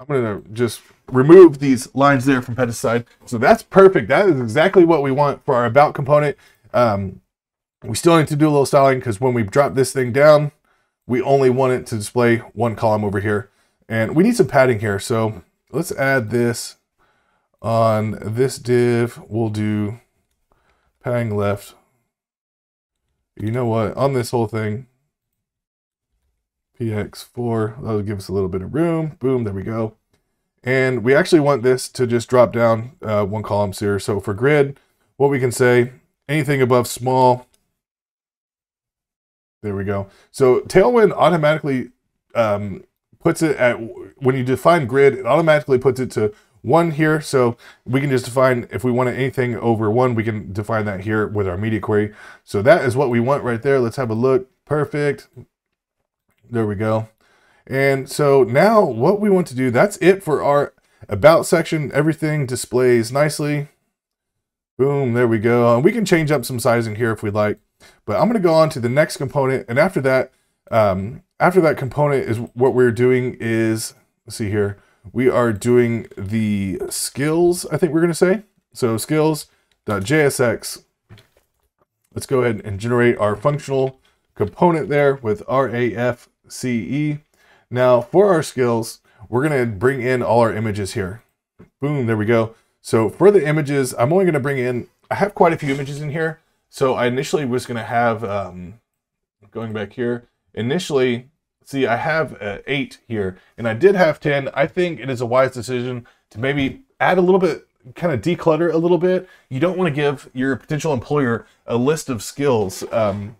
I'm going to just remove these lines there from Pesticide. So that's perfect. That is exactly what we want for our about component. Um, we still need to do a little styling because when we drop this thing down, we only want it to display one column over here. And we need some padding here. So let's add this on this div. We'll do padding left. You know what? On this whole thing, px4. That'll give us a little bit of room. Boom, there we go. And we actually want this to just drop down uh, one column here. So for grid, what we can say, anything above small, there we go. So Tailwind automatically um, puts it at, when you define grid, it automatically puts it to one here. So we can just define, if we want anything over one, we can define that here with our media query. So that is what we want right there. Let's have a look. Perfect. There we go. And so now what we want to do, that's it for our about section. Everything displays nicely. Boom, there we go. And we can change up some sizing here if we'd like. But I'm going to go on to the next component. And after that, um, after that component is what we're doing is, let's see here, we are doing the skills, I think we're going to say. So skills.jsx. Let's go ahead and generate our functional component there with RAFCE. Now for our skills, we're gonna bring in all our images here. Boom, there we go. So for the images, I'm only gonna bring in, I have quite a few images in here. So I initially was gonna have, um, going back here, initially, see I have uh, eight here and I did have 10. I think it is a wise decision to maybe add a little bit kind of declutter a little bit. You don't want to give your potential employer a list of skills um,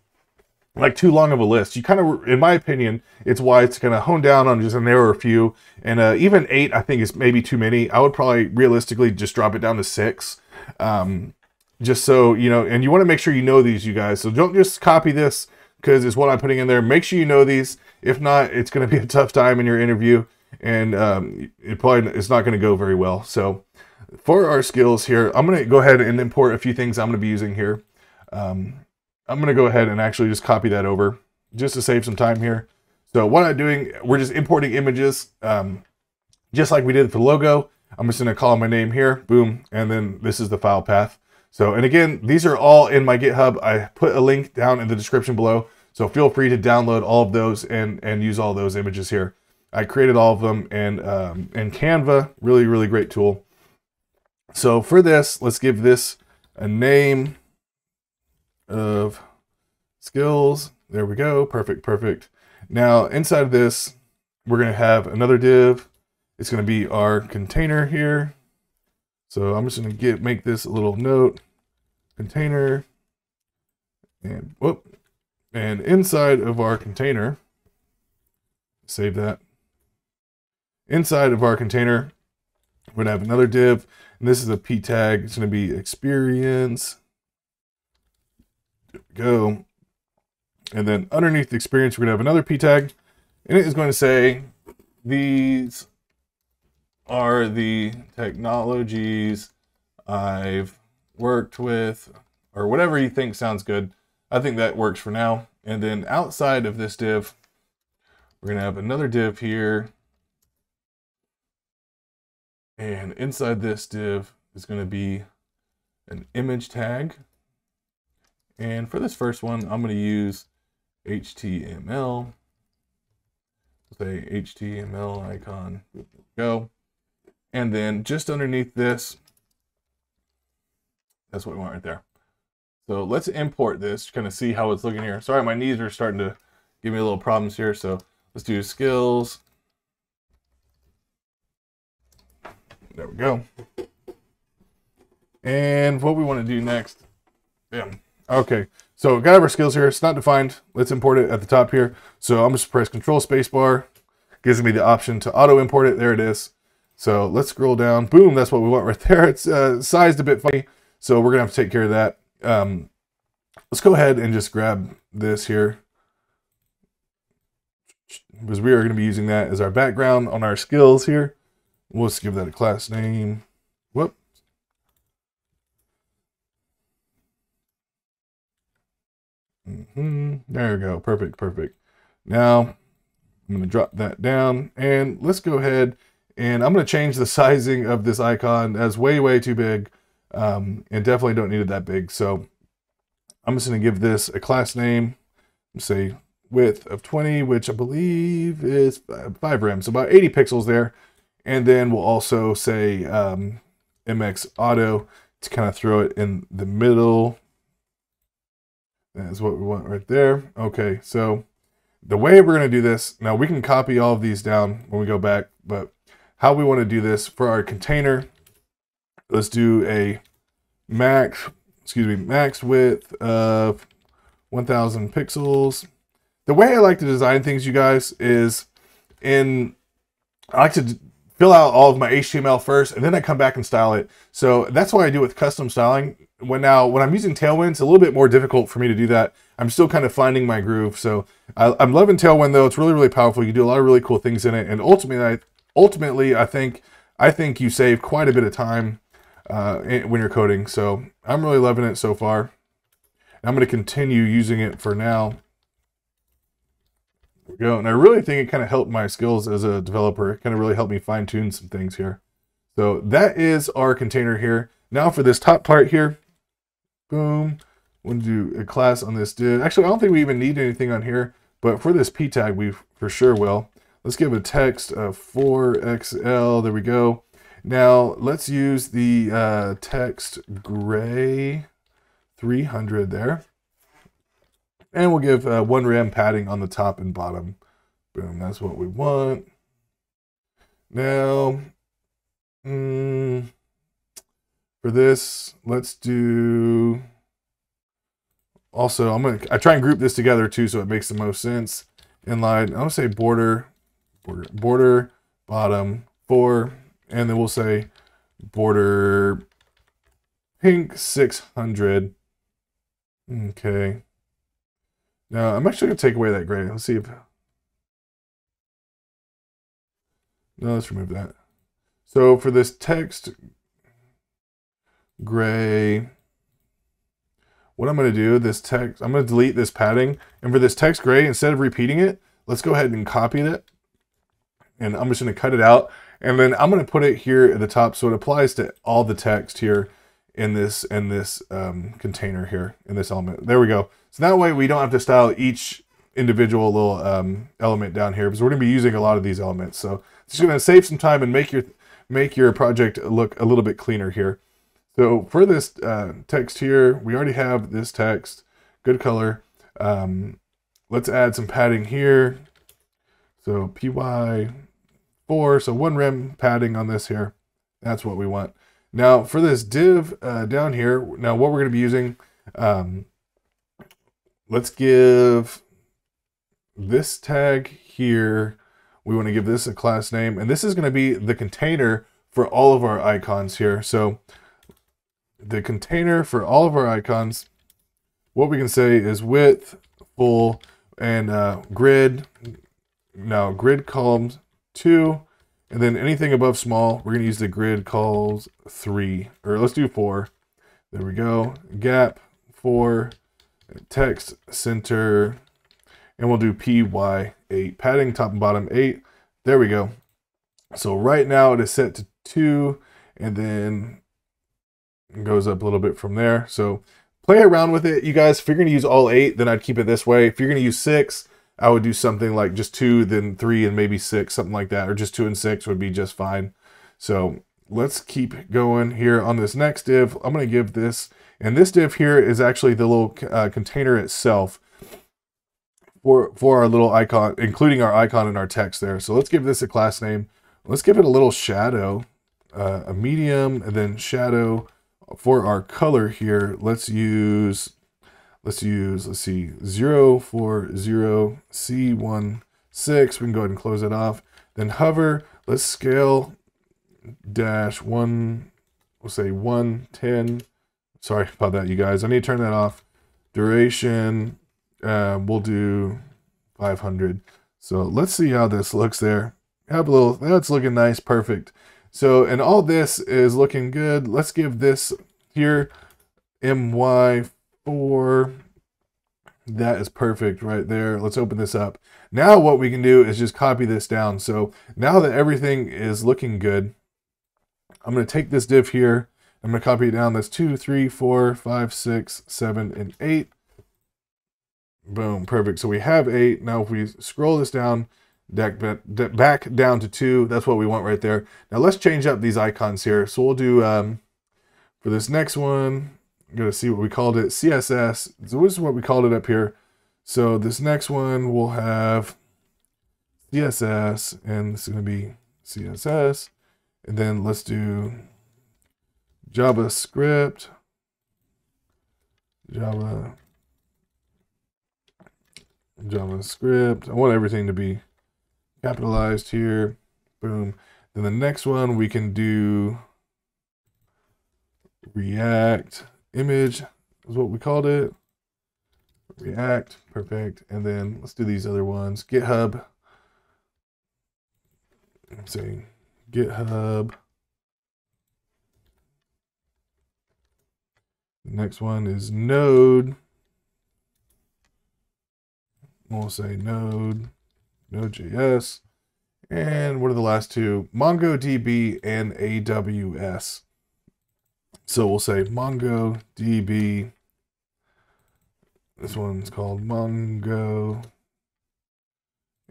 like too long of a list. You kind of, in my opinion, it's wise to kind of hone down on just a narrower few. And uh, even eight, I think, is maybe too many. I would probably realistically just drop it down to six. Um, just so, you know, and you want to make sure you know these, you guys. So don't just copy this because it's what I'm putting in there. Make sure you know these. If not, it's going to be a tough time in your interview and um, it probably it's not going to go very well. So for our skills here, I'm going to go ahead and import a few things I'm going to be using here. Um, I'm going to go ahead and actually just copy that over just to save some time here. So what I'm doing, we're just importing images um, just like we did for the logo. I'm just going to call my name here, boom, and then this is the file path. So, and again, these are all in my GitHub. I put a link down in the description below. So feel free to download all of those and, and use all those images here. I created all of them and, um, and Canva, really, really great tool. So for this, let's give this a name of skills. There we go. Perfect, perfect. Now inside of this, we're going to have another div. It's going to be our container here. So I'm just going to get make this a little note container and whoop. And inside of our container save that. Inside of our container we're going to have another div and this is a p tag it's going to be experience. There we go. And then underneath the experience we're going to have another p tag and it is going to say these are the technologies I've worked with, or whatever you think sounds good. I think that works for now. And then outside of this div, we're to have another div here. And inside this div is to be an image tag. And for this first one, I'm to use HTML. Say HTML icon. Go. And then just underneath this, that's what we want right there. So let's import this, kind of see how it's looking here. Sorry, my knees are starting to give me a little problems here. So let's do skills. There we go. And what we want to do next. Yeah. Okay. So got our skills here. It's not defined. Let's import it at the top here. So I'm just press control space bar. Gives me the option to auto import it. There it is. So let's scroll down. Boom, that's what we want right there. It's uh, sized a bit funny, so we're gonna have to take care of that. Um, let's go ahead and just grab this here because we are gonna be using that as our background on our skills here. We'll just give that a class name. Whoop. Mm -hmm. There we go. Perfect, perfect. Now I'm to drop that down and let's go ahead and I'm going to change the sizing of this icon as way, way too big. Um, and definitely don't need it that big. So I'm just going to give this a class name, say width of 20, which I believe is 5 rem, so about 80 pixels there. And then we'll also say um, MX Auto to kind of throw it in the middle. That's what we want right there. Okay, so the way we're going to do this, now we can copy all of these down when we go back, but how we want to do this for our container. Let's do a max, excuse me, max width of 1000 pixels. The way I like to design things, you guys, is in, I like to fill out all of my HTML first, and then I come back and style it. So that's why I do with custom styling. When now, when I'm using Tailwind, it's a little bit more difficult for me to do that. I'm still kind of finding my groove. So I, am loving Tailwind though. It's really, really powerful. You do a lot of really cool things in it. And ultimately, I, ultimately, I think I think you save quite a bit of time uh, when you're coding. So I'm really loving it so far. I'm going to continue using it for now. There we go. And I really think it kind of helped my skills as a developer. It kind of really helped me fine tune some things here. So that is our container here. Now for this top part here, boom, we'll do a class on this div. Actually, I don't think we even need anything on here, but for this p tag, we for sure will. Let's give a text of 4XL. There we go. Now let's use the uh, text gray 300 there. And we'll give uh, one RAM padding on the top and bottom. Boom, that's what we want. Now, mm, for this, let's do, also, I'm to, I try and group this together too so it makes the most sense. Inline, I'm to say border border, border bottom four, and then we'll say border pink 600. Okay. Now I'm actually gonna take away that gray. Let's see if, no, let's remove that. So for this text gray, what I'm going to do, this text, I'm going to delete this padding. And for this text gray, instead of repeating it, let's go ahead and copy it and I'm just going to cut it out. And then I'm going to put it here at the top so it applies to all the text here in this in this um, container here, in this element. There we go. So that way we don't have to style each individual little um, element down here because we're going to be using a lot of these elements. So it's going to save some time and make your make your project look a little bit cleaner here. So for this uh, text here, we already have this text, good color. Um, let's add some padding here. So PY4, so one rem padding on this here. That's what we want. Now for this div uh, down here, now what we're going to be using, um, let's give this tag here, we want to give this a class name, and this is going to be the container for all of our icons here. So the container for all of our icons, what we can say is width, full, and uh, grid. Now grid columns two, and then anything above small, we're gonna use the grid calls three, or let's do four. There we go. Gap four, text center, and we'll do PY8. Padding top and bottom eight. There we go. So right now it is set to two, and then goes up a little bit from there. So play around with it. You guys, if you're going to use all eight, then I'd keep it this way. If you're going to use six, I would do something like just two, then three, and maybe six, something like that. Or just two and six would be just fine. So let's keep going here on this next div. I'm going to give this, and this div here is actually the little uh, container itself for, for our little icon, including our icon and our text there. So let's give this a class name. Let's give it a little shadow, uh, a medium, and then shadow for our color here, let's use, let's use, let's see, 0, 4, 0, C1, 6. We can go ahead and close it off. Then hover, let's scale dash 1, we'll say 110. Sorry about that, you guys. I need to turn that off. Duration, uh, we'll do 500. So let's see how this looks there. Have a little, that's looking nice, perfect. So, and all this is looking good. Let's give this here MY4. That is perfect right there. Let's open this up. Now what we can do is just copy this down. So now that everything is looking good, I'm going to take this div here. I'm going to copy it down. That's 2, 3, 4, 5, 6, 7, and 8. Boom, perfect. So we have 8. Now if we scroll this down, back, back down to 2, that's what we want right there. Now let's change up these icons here. So we'll do... Um, for this next one, To see what we called it, CSS. So this is what we called it up here. So this next one will have CSS, and this is going to be CSS. And then let's do JavaScript, Java, JavaScript. I want everything to be capitalized here. Boom. Then the next one we can do React image is what we called it. React, perfect. And then let's do these other ones. GitHub. Let's see, GitHub. The next one is Node. We'll say Node, Node.js. And what are the last two? MongoDB and AWS. So we'll say MongoDB. This one's called Mongo.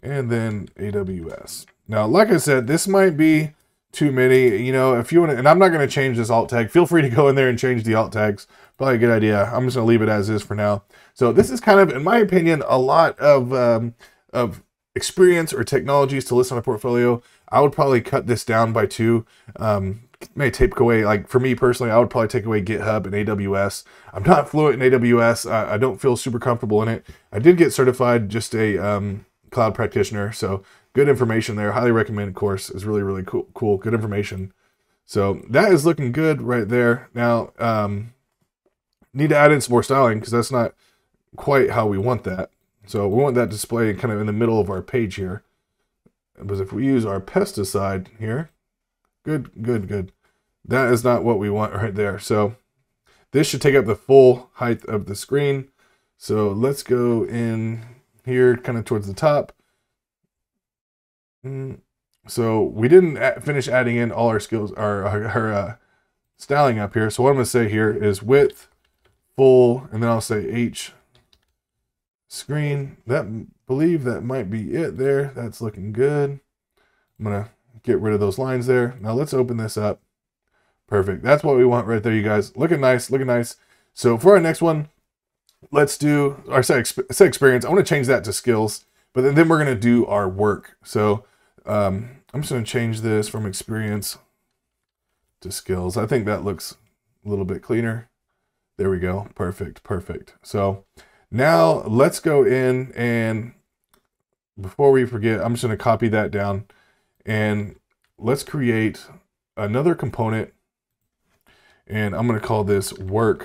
And then AWS. Now, like I said, this might be too many. You know, if you want to, and I'm not going to change this alt tag. Feel free to go in there and change the alt tags. Probably a good idea. I'm just going to leave it as is for now. So this is kind of, in my opinion, a lot of um, of experience or technologies to list on a portfolio. I would probably cut this down by two. Um, may take away like for me personally i would probably take away github and aws i'm not fluent in aws I, I don't feel super comfortable in it. I did get certified just a um, cloud practitioner so good information there. Highly recommended course. Is really really cool cool good information. So that is looking good right there. Now um, need to add in some more styling because that's not quite how we want that. So we want that display kind of in the middle of our page here. Because if we use our pesticide here Good, good, good. That is not what we want right there. So this should take up the full height of the screen. So let's go in here kind of towards the top. Mm, so we didn't finish adding in all our skills, our, our, our uh, styling up here. So what I'm going to say here is width, full, and then I'll say H screen. That believe that might be it there. That's looking good. I'm going to get rid of those lines there. Now let's open this up. Perfect. That's what we want right there, you guys. Looking nice, looking nice. So for our next one, let's do our set, set experience. I want to change that to skills, but then, then we're going to do our work. So um, I'm just going to change this from experience to skills. I think that looks a little bit cleaner. There we go. Perfect, perfect. So now let's go in and before we forget, I'm just going to copy that down and let's create another component and I'm going to call this work.jsx.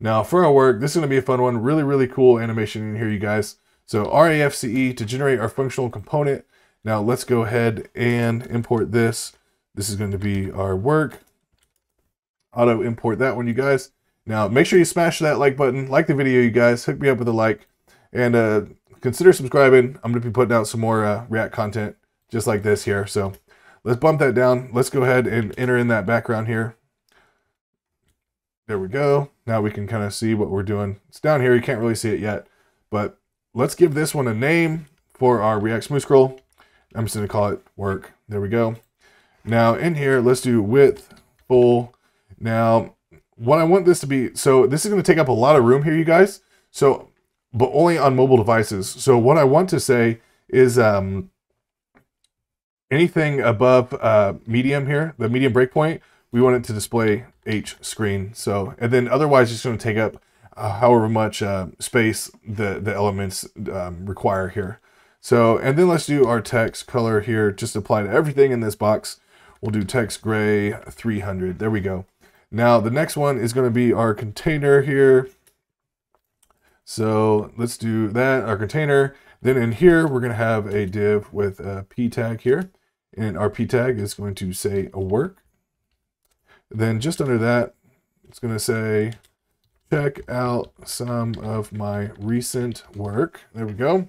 Now for our work, this is going to be a fun one. Really, really cool animation in here, you guys. So RAFCE to generate our functional component. Now let's go ahead and import this. This is going to be our work. Auto import that one, you guys. Now make sure you smash that like button, like the video, you guys. Hook me up with a like and uh, consider subscribing. I'm going to be putting out some more uh, React content just like this here. So let's bump that down. Let's go ahead and enter in that background here. There we go. Now we can kind of see what we're doing. It's down here. You can't really see it yet. But let's give this one a name for our React Smooth Scroll. I'm just going to call it work. There we go. Now in here, let's do width full. Now, what I want this to be, so this is going to take up a lot of room here, you guys. So but only on mobile devices. So what I want to say is um, anything above uh, medium here, the medium breakpoint, we want it to display H screen. So, and then otherwise it's going to take up uh, however much uh, space the, the elements um, require here. So, and then let's do our text color here, just apply to everything in this box. We'll do text gray 300. There we go. Now the next one is going to be our container here. So let's do that, our container. Then in here, we're going to have a div with a p tag here. And our p tag is going to say a work. Then just under that, it's going to say, check out some of my recent work. There we go.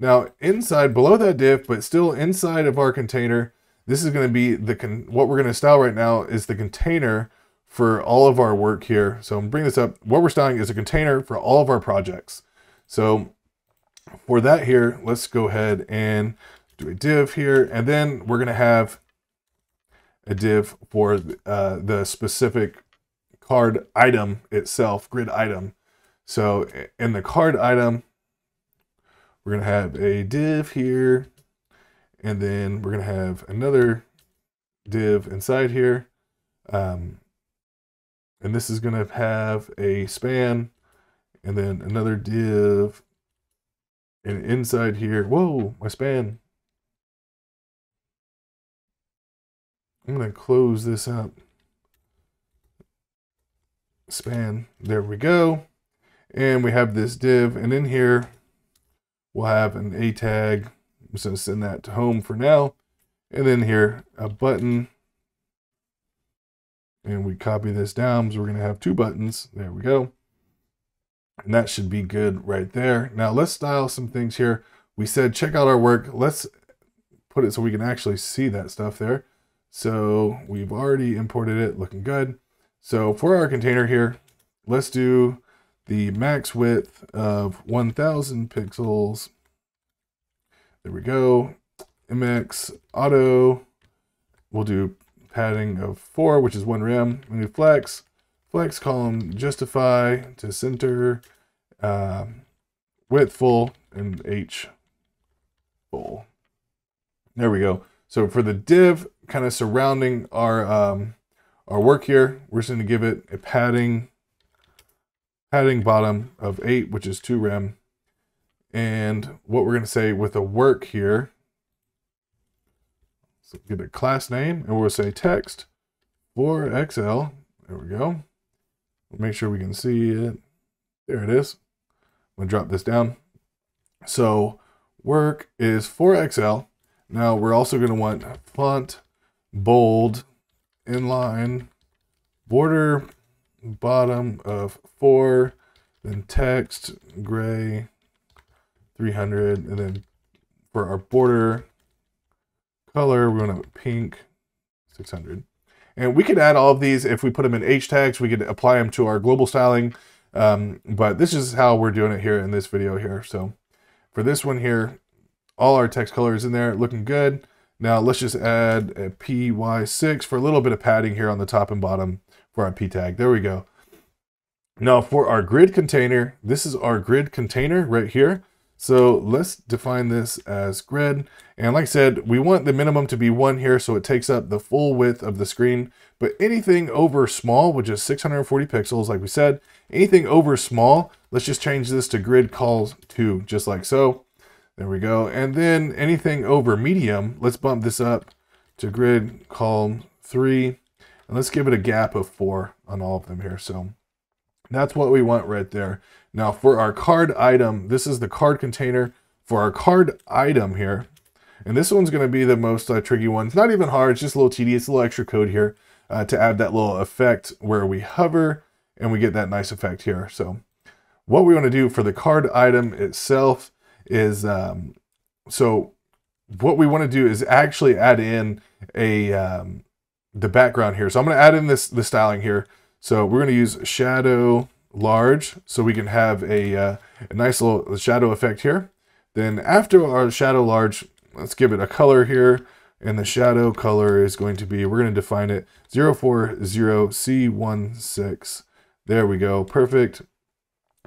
Now inside, below that div, but still inside of our container, this is going to be the, what we're going to style right now is the container for all of our work here. So I'm bringing this up. What we're styling is a container for all of our projects. So for that here, let's go ahead and do a div here. And then we're going to have a div for uh, the specific card item itself, grid item. So in the card item, we're going to have a div here. And then we're going to have another div inside here. Um, and this is going to have a span and then another div. And inside here whoa my span. I'm going to close this up. Span there we go. And we have this div and in here we'll have an a tag. I'm just going to send that to home for now. And then here a button and we copy this down so we're going to have two buttons. There we go. And that should be good right there. Now let's style some things here. We said check out our work. Let's put it so we can actually see that stuff there. So we've already imported it, looking good. So for our container here, let's do the max width of 1000 pixels. There we go. MX auto. We'll do padding of 4, which is 1 rem. We do flex, flex column justify to center, um, width full, and H full. There we go. So for the div kind of surrounding our um, our work here, we're just going to give it a padding padding bottom of 8, which is 2 rem. And what we're going to say with the work here so give it class name and we'll say text for XL. There we go. We'll make sure we can see it. There it is. I'm gonna drop this down. So work is for XL. Now we're also gonna want font, bold, inline, border, bottom of four, then text, gray, 300, and then for our border, color, we're going to pink, 600. And we could add all of these if we put them in H tags, we could apply them to our global styling. Um, but this is how we're doing it here in this video here. So for this one here, all our text colors in there, looking good. Now let's just add a PY6 for a little bit of padding here on the top and bottom for our P tag. There we go. Now for our grid container, this is our grid container right here. So let's define this as grid. And like I said, we want the minimum to be one here so it takes up the full width of the screen. But anything over small, which is 640 pixels, like we said, anything over small, let's just change this to grid call to, just like so. There we go. And then anything over medium, let's bump this up to grid call three. And let's give it a gap of four on all of them here. So that's what we want right there. Now for our card item, this is the card container for our card item here. And this one's going to be the most uh, tricky one. It's not even hard, it's just a little tedious, a little extra code here uh, to add that little effect where we hover and we get that nice effect here. So what we want to do for the card item itself is, um, so what we want to do is actually add in a, um, the background here. So I'm going to add in this, the styling here. So we're going to use shadow large so we can have a, uh, a nice little shadow effect here. Then after our shadow large, let's give it a color here. And the shadow color is going to be, we're going to define it 040C16. There we go. Perfect.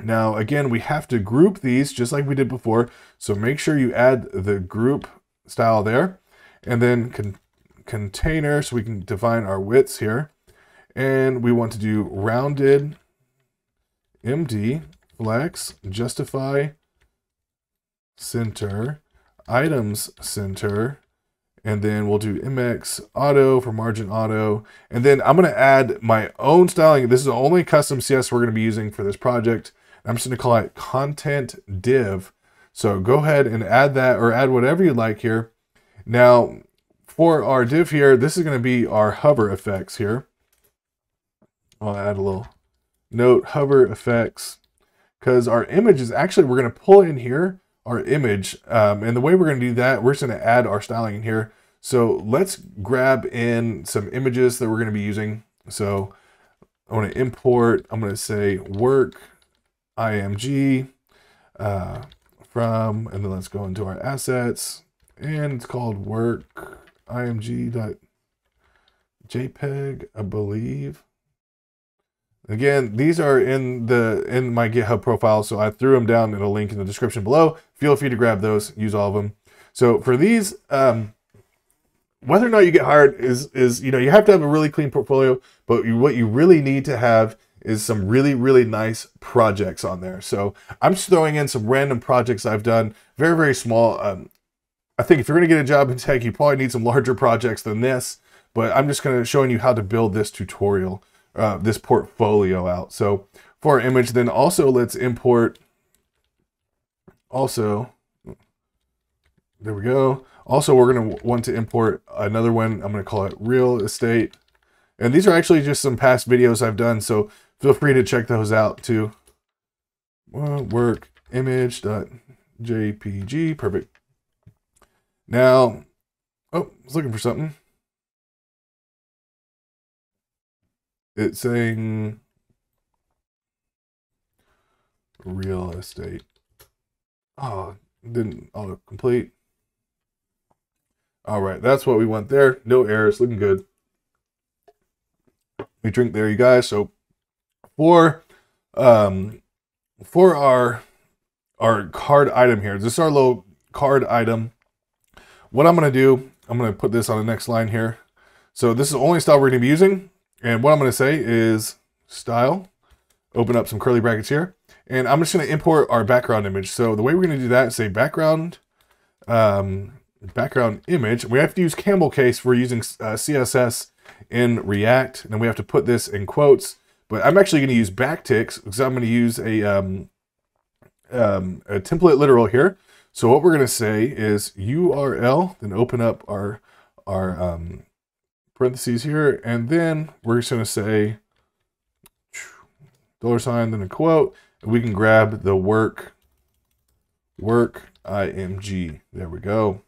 Now, again, we have to group these just like we did before. So make sure you add the group style there. And then con container, so we can define our widths here. And we want to do rounded MD, flex, justify, center, items center, and then we'll do MX auto for margin auto. And then I'm going to add my own styling. This is the only custom CS we're going to be using for this project. I'm just to call it content div. So go ahead and add that or add whatever you'd like here. Now for our div here, this is going to be our hover effects here. I'll add a little note hover effects because our image is actually, we're going to pull in here our image. Um, and the way we're going to do that, we're just going to add our styling in here. So let's grab in some images that we're going to be using. So I want to import, I'm going to say work img uh, from, and then let's go into our assets and it's called work img.jpg, I believe. Again, these are in the in my GitHub profile, so I threw them down in a link in the description below. Feel free to grab those, use all of them. So for these, um, whether or not you get hired is is you know you have to have a really clean portfolio, but you, what you really need to have is some really really nice projects on there. So I'm just throwing in some random projects I've done, very very small. Um, I think if you're going to get a job in tech, you probably need some larger projects than this. But I'm just going to showing you how to build this tutorial uh, this portfolio out. So for our image, then also let's import also, there we go. Also, we're to want to import another one. I'm to call it real estate. And these are actually just some past videos I've done. So feel free to check those out too. work image.jpg. Perfect. Now, oh, I was looking for something. It's saying real estate. Oh, didn't auto complete. All right, that's what we want there. No errors, looking good. We drink there, you guys. So for um for our our card item here, this is our little card item. What I'm gonna do, I'm gonna put this on the next line here. So this is the only style we're gonna be using. And what I'm going to say is style, open up some curly brackets here, and I'm just going to import our background image. So the way we're going to do that is say background, um, background image. We have to use camel case. We're using uh, CSS in React, and we have to put this in quotes. But I'm actually going to use backticks because I'm going to use a, um, um, a template literal here. So what we're going to say is URL, then open up our our um, parentheses here, and then we're just going to say dollar sign, then a quote, and we can grab the work, work img. There we go.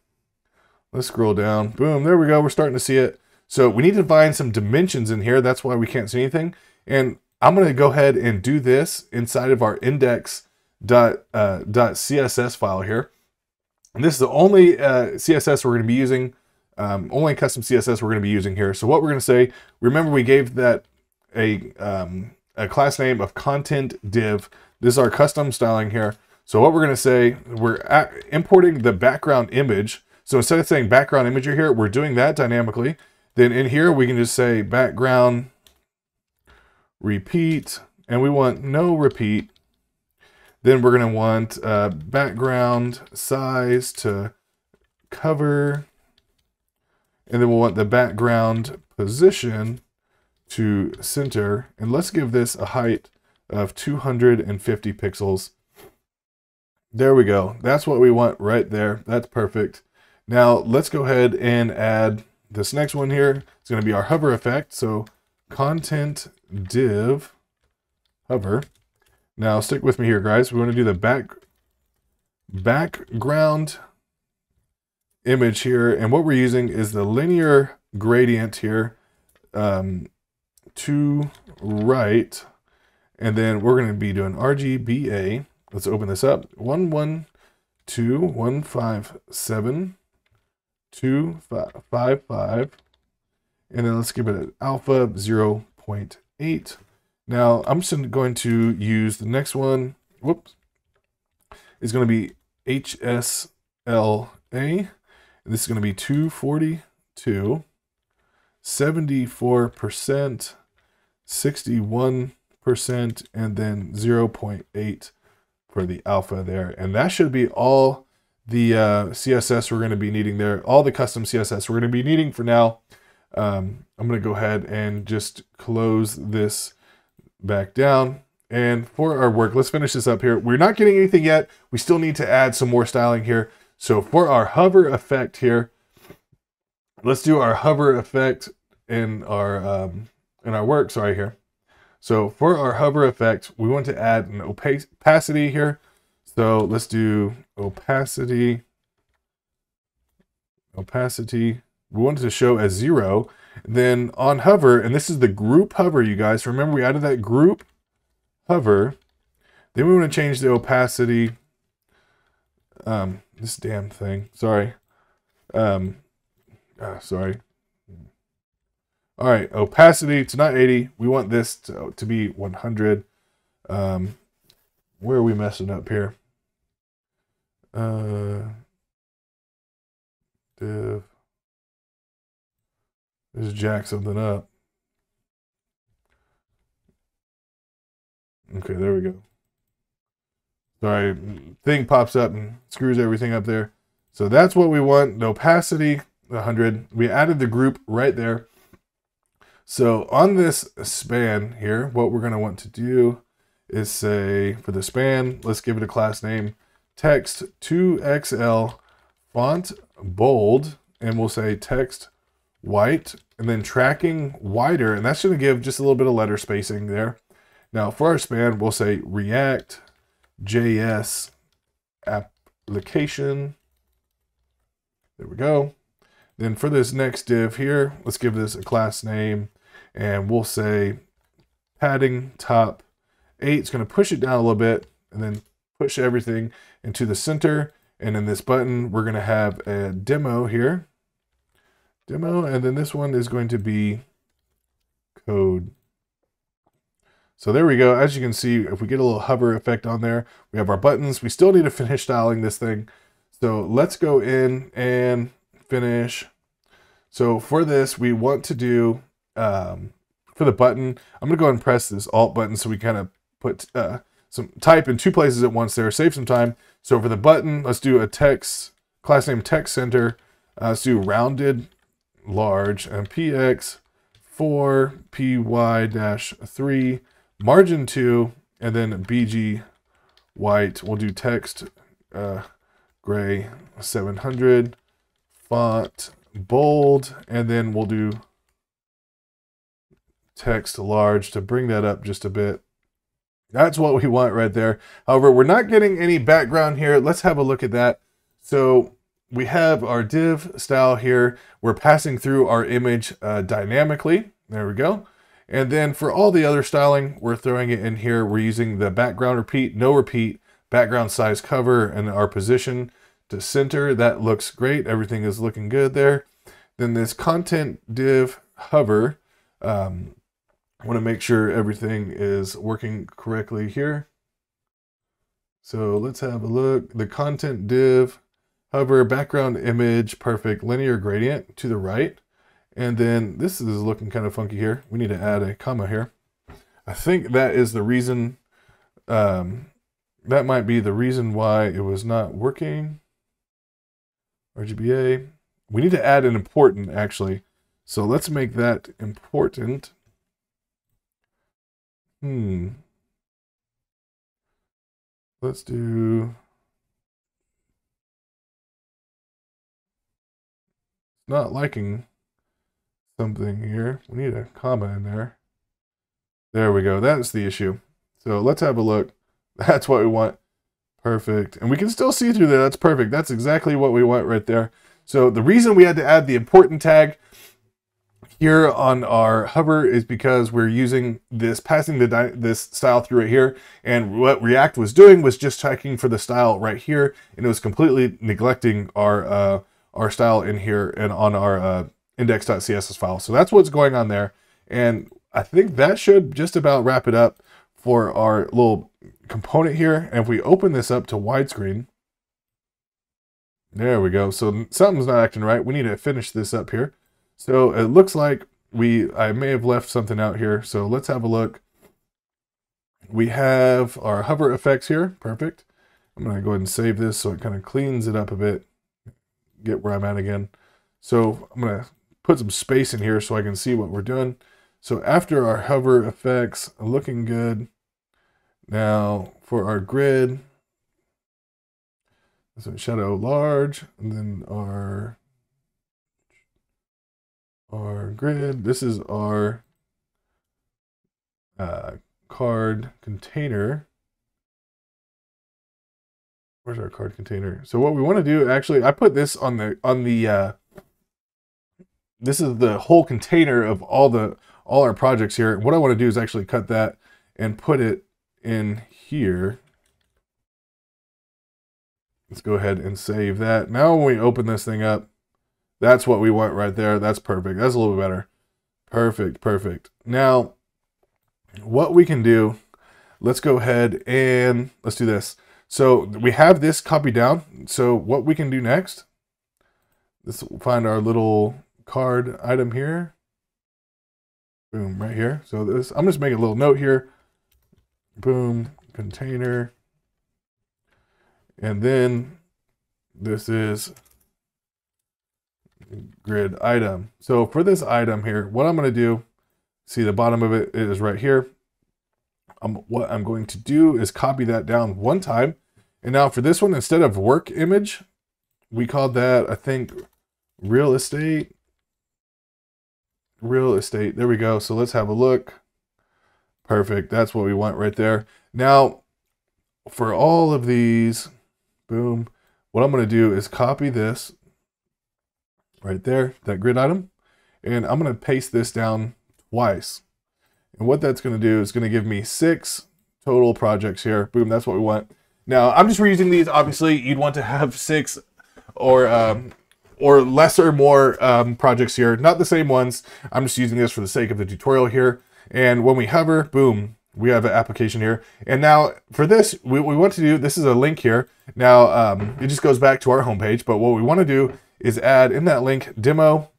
Let's scroll down. Boom, there we go. We're starting to see it. So we need to find some dimensions in here. That's why we can't see anything. And I'm going to go ahead and do this inside of our index dot, uh, dot CSS file here. And this is the only uh, CSS we're going to be using, um, only custom CSS we're going to be using here. So what we're going to say, remember we gave that a, um, a class name of content div. This is our custom styling here. So what we're going to say, we're importing the background image. So instead of saying background imager here, we're doing that dynamically. Then in here, we can just say background repeat, and we want no repeat. Then we're going to want uh, background size to cover. And then we'll want the background position to center. And let's give this a height of 250 pixels. There we go. That's what we want right there. That's perfect. Now let's go ahead and add this next one here. It's going to be our hover effect. So content div hover. Now stick with me here, guys. We want to do the back background image here. And what we're using is the linear gradient here um, to right. And then we're going to be doing RGBA. Let's open this up. 112, 255. And then let's give it an alpha 0.8. Now I'm just going to use the next one. Whoops. Is going to be HSLA. This is going to be 242, 74%, 61%, and then 0.8 for the alpha there. And that should be all the uh, CSS we're going to be needing there, all the custom CSS we're going to be needing for now. Um, I'm going to go ahead and just close this back down. And for our work, let's finish this up here. We're not getting anything yet. We still need to add some more styling here. So for our hover effect here, let's do our hover effect in our um, in our works Sorry here. So for our hover effect, we want to add an opacity here. So let's do opacity, opacity. We want it to show as zero. Then on hover, and this is the group hover, you guys. Remember we added that group hover. Then we want to change the opacity. Um, this damn thing. Sorry. Um, ah, sorry. All right, opacity to not 80. We want this to, to be 100. Um, where are we messing up here? Uh, div. Let's jack something up. Okay, there we go. Sorry, thing pops up and screws everything up there. So that's what we want. The opacity, 100. We added the group right there. So on this span here, what we're going to want to do is say for the span, let's give it a class name text 2XL font bold, and we'll say text white, and then tracking wider, and that's going to give just a little bit of letter spacing there. Now for our span, we'll say React JS application. There we go. Then for this next div here, let's give this a class name, and we'll say padding top 8. It's going to push it down a little bit, and then push everything into the center. And in this button, we're going to have a demo here. Demo, and then this one is going to be code. So there we go. As you can see, if we get a little hover effect on there, we have our buttons. We still need to finish styling this thing. So let's go in and finish. So for this, we want to do, um, for the button, I'm going to go and press this Alt button so we kind of put uh, some type in two places at once there, save some time. So for the button, let's do a text, class name text center. Uh, let's do rounded large and px 4 py dash 3 margin 2 and then bg white we'll do text uh, gray 700 font bold and then we'll do text large to bring that up just a bit that's what we want right there. However, we're not getting any background here. Let's have a look at that. So we have our div style here. We're passing through our image uh, dynamically. There we go. And then for all the other styling, we're throwing it in here. We're using the background repeat, no repeat, background size cover, and our position to center. That looks great. Everything is looking good there. Then this content div hover, um, I want to make sure everything is working correctly here. So let's have a look. The content div hover background image, perfect linear gradient to the right. And then this is looking kind of funky here. We need to add a comma here. I think that is the reason, um, that might be the reason why it was not working. RGBA. We need to add an important actually. So let's make that important. Hmm. Let's do not liking something here. We need a comma in there. There we go. That's the issue. So let's have a look. That's what we want. Perfect. And we can still see through there. That's perfect. That's exactly what we want right there. So the reason we had to add the important tag here on our hover is because we're using this, passing the this style through right here. And what React was doing was just checking for the style right here. And it was completely neglecting our, uh, our style in here and on our uh, index.css file. So that's what's going on there. And I think that should just about wrap it up for our little component here. And if we open this up to widescreen, there we go. So something's not acting right. We need to finish this up here. So it looks like we, I may have left something out here. So let's have a look. We have our hover effects here. Perfect. I'm going to go ahead and save this so it kind of cleans it up a bit. Get where I'm at again. So I'm going to put some space in here so I can see what we're doing. So after our hover effects looking good, now for our grid, so shadow large, and then our our grid. This is our uh, card container. Where's our card container? So what we want to do, actually, I put this on the on the. Uh, this is the whole container of all the all our projects here. What I want to do is actually cut that and put it in here. Let's go ahead and save that. Now when we open this thing up, that's what we want right there. That's perfect. That's a little bit better. Perfect, perfect. Now, what we can do, let's go ahead and let's do this. So we have this copied down. So what we can do next, let's find our little card item here. Boom, right here. So this, I'm just making a little note here. Boom, container. And then this is grid item. So for this item here, what I'm going to do, see the bottom of it is right here. Um, what I'm going to do is copy that down one time. And now for this one, instead of work image, we called that, I think, real estate real estate. There we go. So let's have a look. Perfect. That's what we want right there. Now, for all of these, boom, what I'm going to do is copy this right there, that grid item, and I'm going to paste this down twice. And what that's going to do is going to give me six total projects here. Boom, that's what we want. Now, I'm just reusing these. Obviously, you'd want to have six or um, or lesser more um, projects here, not the same ones. I'm just using this for the sake of the tutorial here. And when we hover, boom, we have an application here. And now for this, we, we want to do, this is a link here. Now um, it just goes back to our homepage, but what we want to do is add in that link demo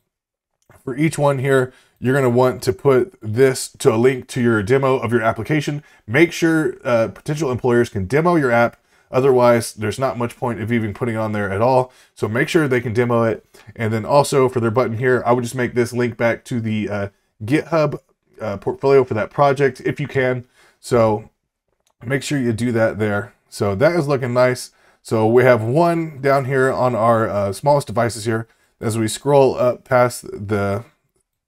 for each one here. You're going to want to put this to a link to your demo of your application. Make sure uh, potential employers can demo your app Otherwise, there's not much point of even putting on there at all. So make sure they can demo it. And then also for their button here, I would just make this link back to the uh, GitHub uh, portfolio for that project if you can. So make sure you do that there. So that is looking nice. So we have one down here on our uh, smallest devices here. As we scroll up past the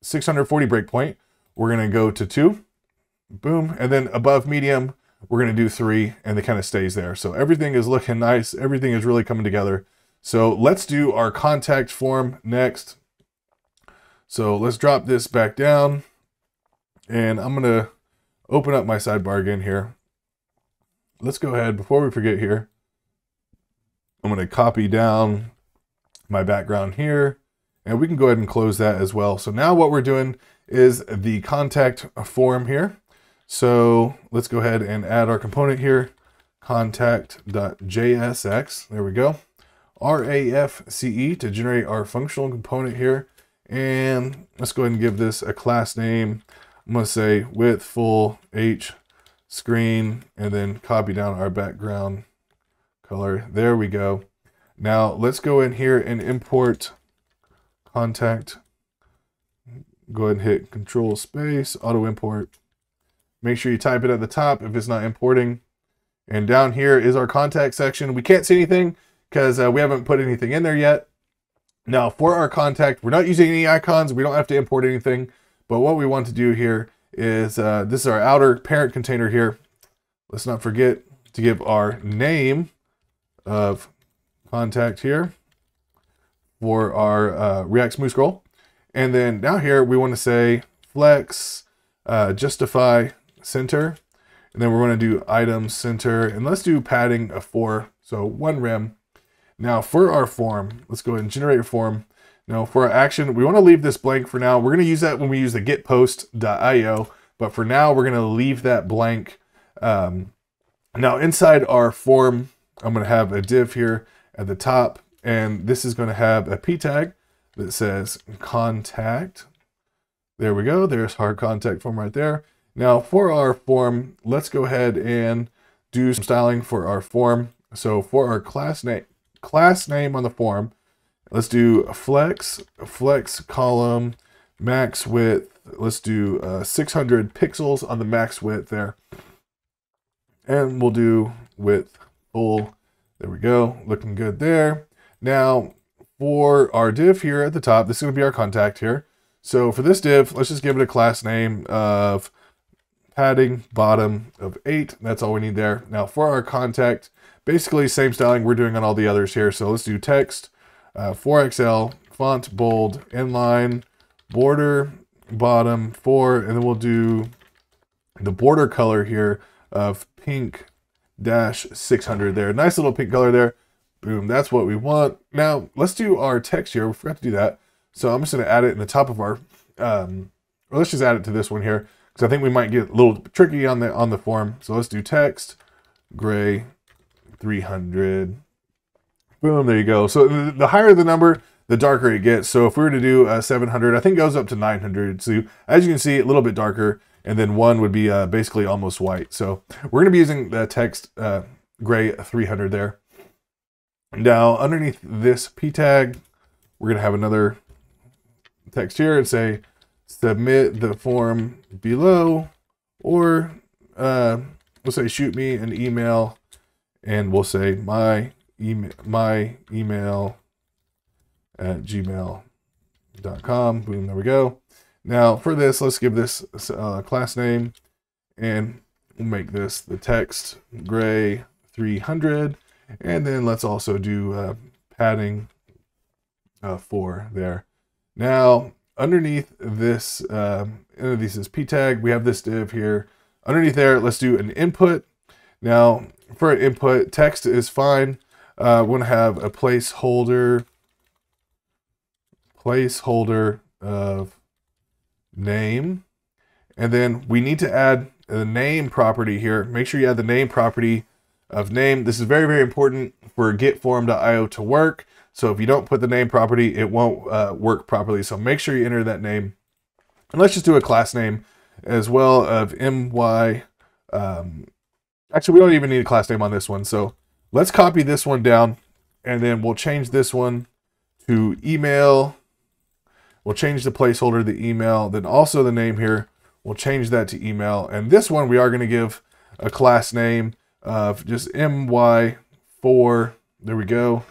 640 breakpoint, we're going to go to two. Boom. And then above medium, we're going to do three and it kind of stays there. So everything is looking nice. Everything is really coming together. So let's do our contact form next. So let's drop this back down and I'm going to open up my sidebar again here. Let's go ahead before we forget here. I'm going to copy down my background here and we can go ahead and close that as well. So now what we're doing is the contact form here. So let's go ahead and add our component here, contact.jsx. There we go. RAFCE to generate our functional component here. And let's go ahead and give this a class name. I'm to say width full H screen and then copy down our background color. There we go. Now let's go in here and import contact. Go ahead and hit control space, auto import. Make sure you type it at the top if it's not importing. And down here is our contact section. We can't see anything because uh, we haven't put anything in there yet. Now for our contact, we're not using any icons. We don't have to import anything. But what we want to do here is, uh, this is our outer parent container here. Let's not forget to give our name of contact here for our uh, React Smooth Scroll. And then down here, we want to say flex, uh, justify center. And then we're going to do item center. And let's do padding of four. So one rem. Now for our form, let's go ahead and generate a form. Now for our action, we want to leave this blank for now. We're going to use that when we use the getform.io. But for now, we're going to leave that blank. Um, now inside our form, I'm going to have a div here at the top and this is going to have a p tag that says contact. There we go. There's our contact form right there. Now for our form, let's go ahead and do some styling for our form. So for our class name, class name on the form, let's do flex, flex column, max width. Let's do uh, 600 pixels on the max width there. And we'll do width full. There we go. Looking good there. Now, for our div here at the top, this is going to be our contact here. So for this div, let's just give it a class name of padding bottom of 8. That's all we need there. Now for our contact, basically same styling we're doing on all the others here. So let's do text, uh, 4XL, font bold, inline, border, bottom 4, and then we'll do the border color here of pink dash 600 there. Nice little pink color there. Boom, that's what we want. Now, let's do our text here. We forgot to do that. So I'm just going to add it in the top of our, um, or let's just add it to this one here, because I think we might get a little tricky on the on the form. So let's do text, gray, 300. Boom, there you go. So the higher the number, the darker it gets. So if we were to do uh, 700, I think goes up to 900. So as you can see, a little bit darker. And then one would be uh, basically almost white. So we're going to be using the text uh, gray 300 there. Now, underneath this p tag, we're going to have another text here and say, submit the form below, or uh, we'll say, shoot me an email, and we'll say, my email, my email at gmail.com. Boom, there we go. Now, for this, let's give this uh, class name, and we'll make this the text gray 300 and then let's also do uh, padding uh, four there. Now, underneath this, um, this p tag, we have this div here. Underneath there, let's do an input. Now, for an input, text is fine. Uh, we want to have a placeholder, placeholder of name. And then we need to add the name property here. Make sure you add the name property of name. This is very, very important for getform.io to work. So if you don't put the name property, it won't uh, work properly. So make sure you enter that name. And let's just do a class name as well of my. Um, actually, we don't even need a class name on this one. So let's copy this one down and then we'll change this one to email. We'll change the placeholder, the email, then also the name here. We'll change that to email. And this one, we are going to give a class name of just MY4. There we go.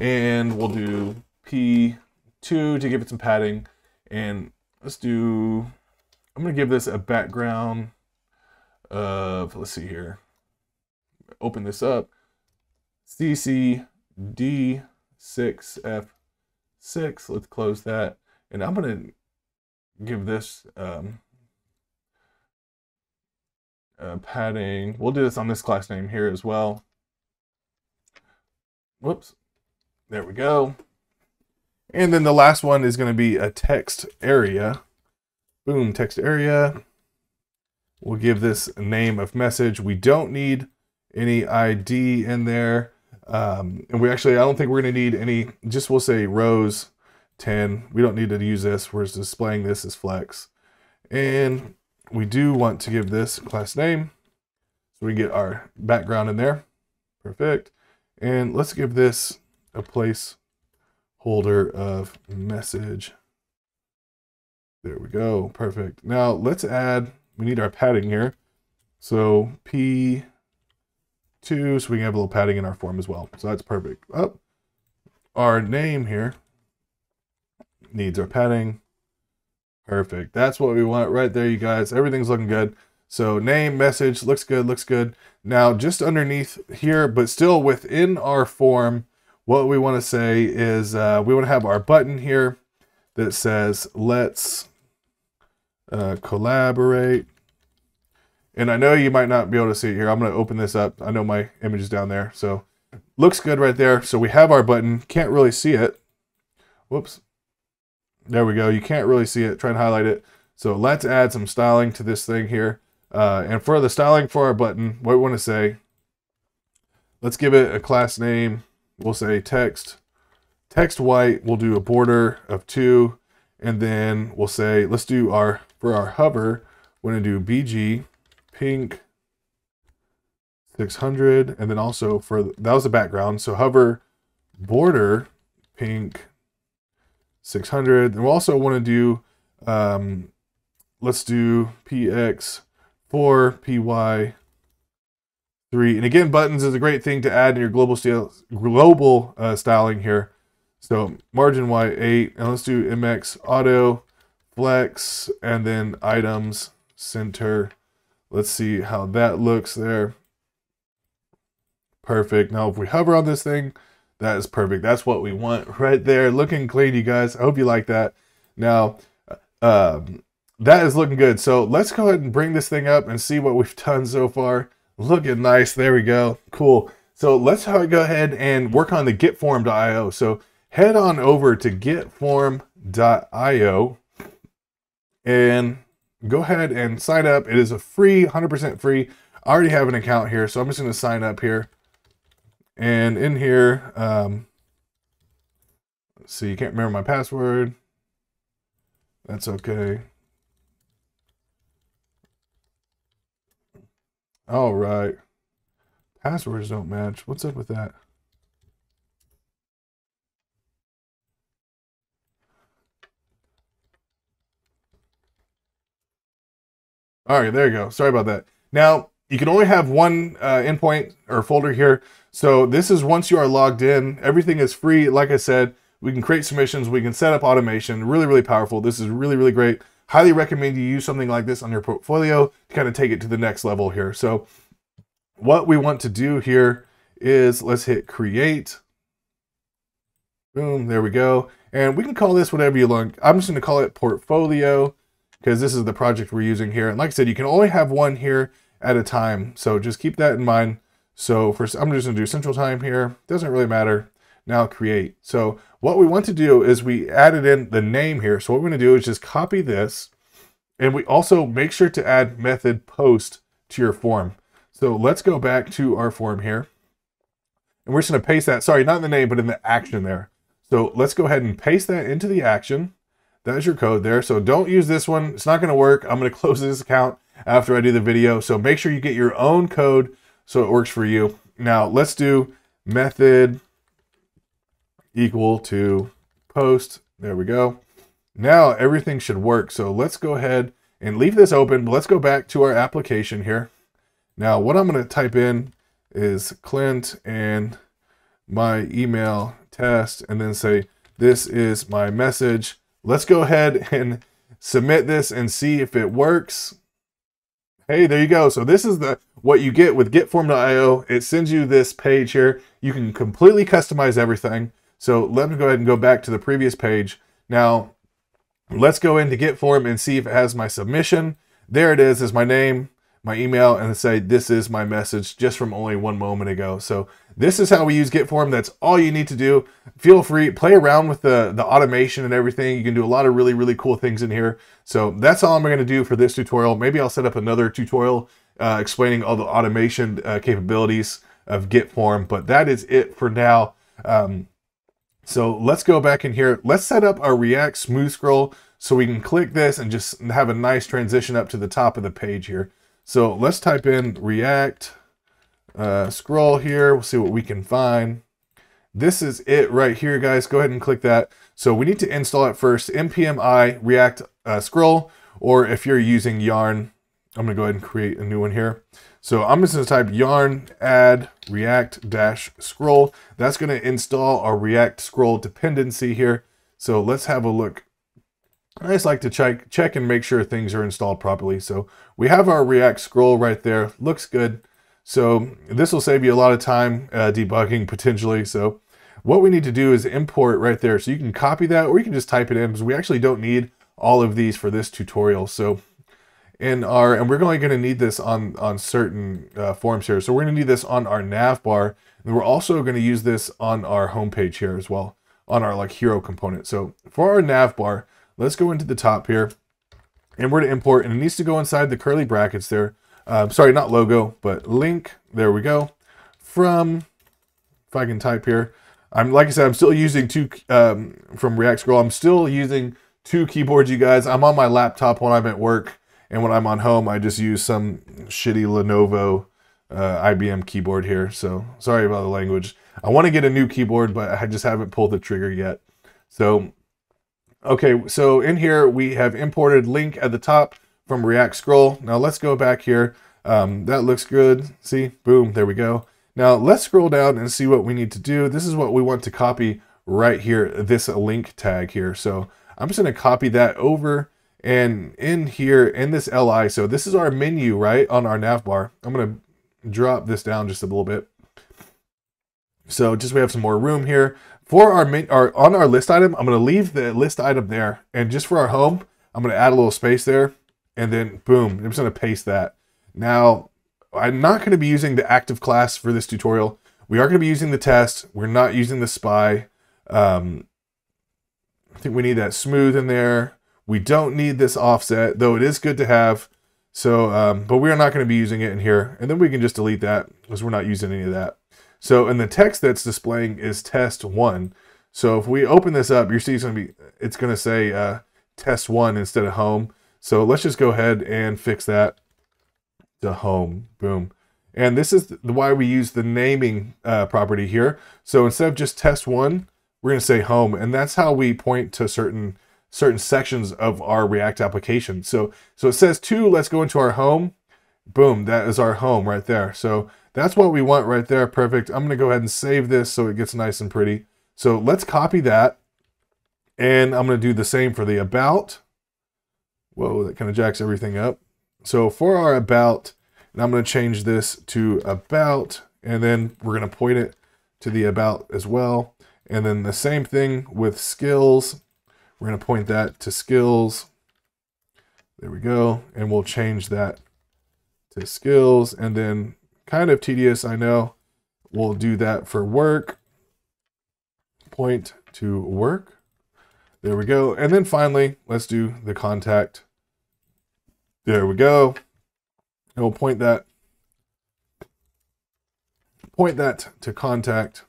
And we'll do P2 to give it some padding. And let's do, I'm to give this a background of, let's see here. Open this up. CCD6F6. Let's close that. And I'm to give this um, uh, padding. We'll do this on this class name here as well. Whoops. There we go. And then the last one is going to be a text area. Boom, text area. We'll give this name of message. We don't need any ID in there. Um, and we actually, I don't think we're going to need any, just we'll say rows 10. We don't need to use this. We're displaying this as flex. And we do want to give this class name. So we get our background in there. Perfect. And let's give this a place holder of message. There we go. Perfect. Now let's add, we need our padding here. So P2, so we can have a little padding in our form as well. So that's perfect. Up. Oh, our name here needs our padding. Perfect. That's what we want right there, you guys. Everything's looking good. So name, message, looks good, looks good. Now just underneath here, but still within our form, what we want to say is uh, we want to have our button here that says let's uh, collaborate. And I know you might not be able to see it here. I'm going to open this up. I know my image is down there. So looks good right there. So we have our button. Can't really see it. Whoops. There we go. You can't really see it. Try and highlight it. So let's add some styling to this thing here. Uh, and for the styling for our button, what we want to say, let's give it a class name we'll say text, text white, we'll do a border of two, and then we'll say, let's do our, for our hover, we're gonna do BG, pink, 600, and then also for, that was the background, so hover, border, pink, 600, and we'll also wanna do, um, let's do PX, 4, PY, three. And again, buttons is a great thing to add in your global style, global uh, styling here. So margin Y eight, and let's do MX auto, flex, and then items center. Let's see how that looks there. Perfect. Now, if we hover on this thing, that is perfect. That's what we want right there. Looking clean, you guys. I hope you like that. Now, um, that is looking good. So let's go ahead and bring this thing up and see what we've done so far. Looking nice. There we go. Cool. So let's go ahead and work on the getform.io. So head on over to getform.io and go ahead and sign up. It is a free, 100% free. I already have an account here, so I'm just going to sign up here. And in here, um, let's see, you can't remember my password. That's okay. All right. Passwords don't match. What's up with that? All right, there you go. Sorry about that. Now, you can only have one uh, endpoint or folder here. So this is once you are logged in, everything is free. Like I said, we can create submissions, we can set up automation. Really, really powerful. This is really, really great highly recommend you use something like this on your portfolio to kind of take it to the next level here. So what we want to do here is let's hit create. Boom, there we go. And we can call this whatever you like. I'm just gonna call it portfolio because this is the project we're using here. And like I said, you can only have one here at a time. So just keep that in mind. So first, I'm just gonna do central time here. Doesn't really matter. Now create. So what we want to do is we added in the name here. So what we're going to do is just copy this. And we also make sure to add method post to your form. So let's go back to our form here. And we're just going to paste that, sorry, not in the name, but in the action there. So let's go ahead and paste that into the action. That's your code there. So don't use this one. It's not going to work. I'm going to close this account after I do the video. So make sure you get your own code so it works for you. Now let's do method equal to post. There we go. Now everything should work. So let's go ahead and leave this open. Let's go back to our application here. Now what I'm going to type in is Clint and my email test and then say, this is my message. Let's go ahead and submit this and see if it works. Hey, there you go. So this is the what you get with getform.io. It sends you this page here. You can completely customize everything. So let me go ahead and go back to the previous page. Now, let's go into Getform and see if it has my submission. There it is, is my name, my email and say, this is my message just from only one moment ago. So this is how we use Getform. That's all you need to do. Feel free, play around with the, the automation and everything. You can do a lot of really, really cool things in here. So that's all I'm going to do for this tutorial. Maybe I'll set up another tutorial uh, explaining all the automation uh, capabilities of Getform, but that is it for now. Um, so let's go back in here. Let's set up our React Smooth Scroll so we can click this and just have a nice transition up to the top of the page here. So let's type in React uh, scroll here. We'll see what we can find. This is it right here, guys. Go ahead and click that. So we need to install it first, npmi react uh, scroll, or if you're using yarn, I'm gonna go ahead and create a new one here. So I'm just gonna type yarn add react dash scroll. That's gonna install our react scroll dependency here. So let's have a look I just like to check, check and make sure things are installed properly. So we have our React scroll right there. Looks good. So this will save you a lot of time uh, debugging potentially. So what we need to do is import right there. So you can copy that or you can just type it in because we actually don't need all of these for this tutorial. So in our, and we're only going to need this on, on certain uh, forms here. So we're going to need this on our nav bar. And we're also going to use this on our homepage here as well, on our like hero component. So for our nav bar, Let's go into the top here and we're to import and it needs to go inside the curly brackets there. Uh, sorry, not logo, but link. There we go. From, if I can type here, I'm like I said, I'm still using two um, from React Scroll. I'm still using two keyboards, you guys. I'm on my laptop when I'm at work, and when I'm on home, I just use some shitty Lenovo uh, IBM keyboard here. So sorry about the language. I want to get a new keyboard, but I just haven't pulled the trigger yet. So Okay, so in here we have imported link at the top from React Scroll. Now let's go back here. Um, that looks good. See, boom, there we go. Now let's scroll down and see what we need to do. This is what we want to copy right here, this link tag here. So I'm just gonna copy that over and in here in this LI, so this is our menu, right, on our nav bar. I'm gonna drop this down just a little bit. So just we have some more room here. For our, our on our list item, I'm going to leave the list item there. And just for our home, I'm going to add a little space there. And then boom, I'm just going to paste that. Now, I'm not going to be using the active class for this tutorial. We are going to be using the test. We're not using the spy. Um, I think we need that smooth in there. We don't need this offset, though it is good to have. So, um, but we are not going to be using it in here. And then we can just delete that because we're not using any of that. So, and the text that's displaying is test one. So if we open this up, you see it's going to be, it's going to say uh, test one instead of home. So let's just go ahead and fix that to home. Boom. And this is why we use the naming uh, property here. So instead of just test one, we're going to say home. And that's how we point to certain certain sections of our React application. So, so it says two, let's go into our home. Boom, that is our home right there. So that's what we want right there. Perfect. I'm going to go ahead and save this so it gets nice and pretty. So let's copy that. And I'm going to do the same for the about. Whoa, that kind of jacks everything up. So for our about, and I'm going to change this to about, and then we're going to point it to the about as well. And then the same thing with skills. We're going to point that to skills. There we go. And we'll change that to skills. And then Kind of tedious, I know. We'll do that for work. Point to work. There we go. And then finally, let's do the contact. There we go. And we'll point that point that to contact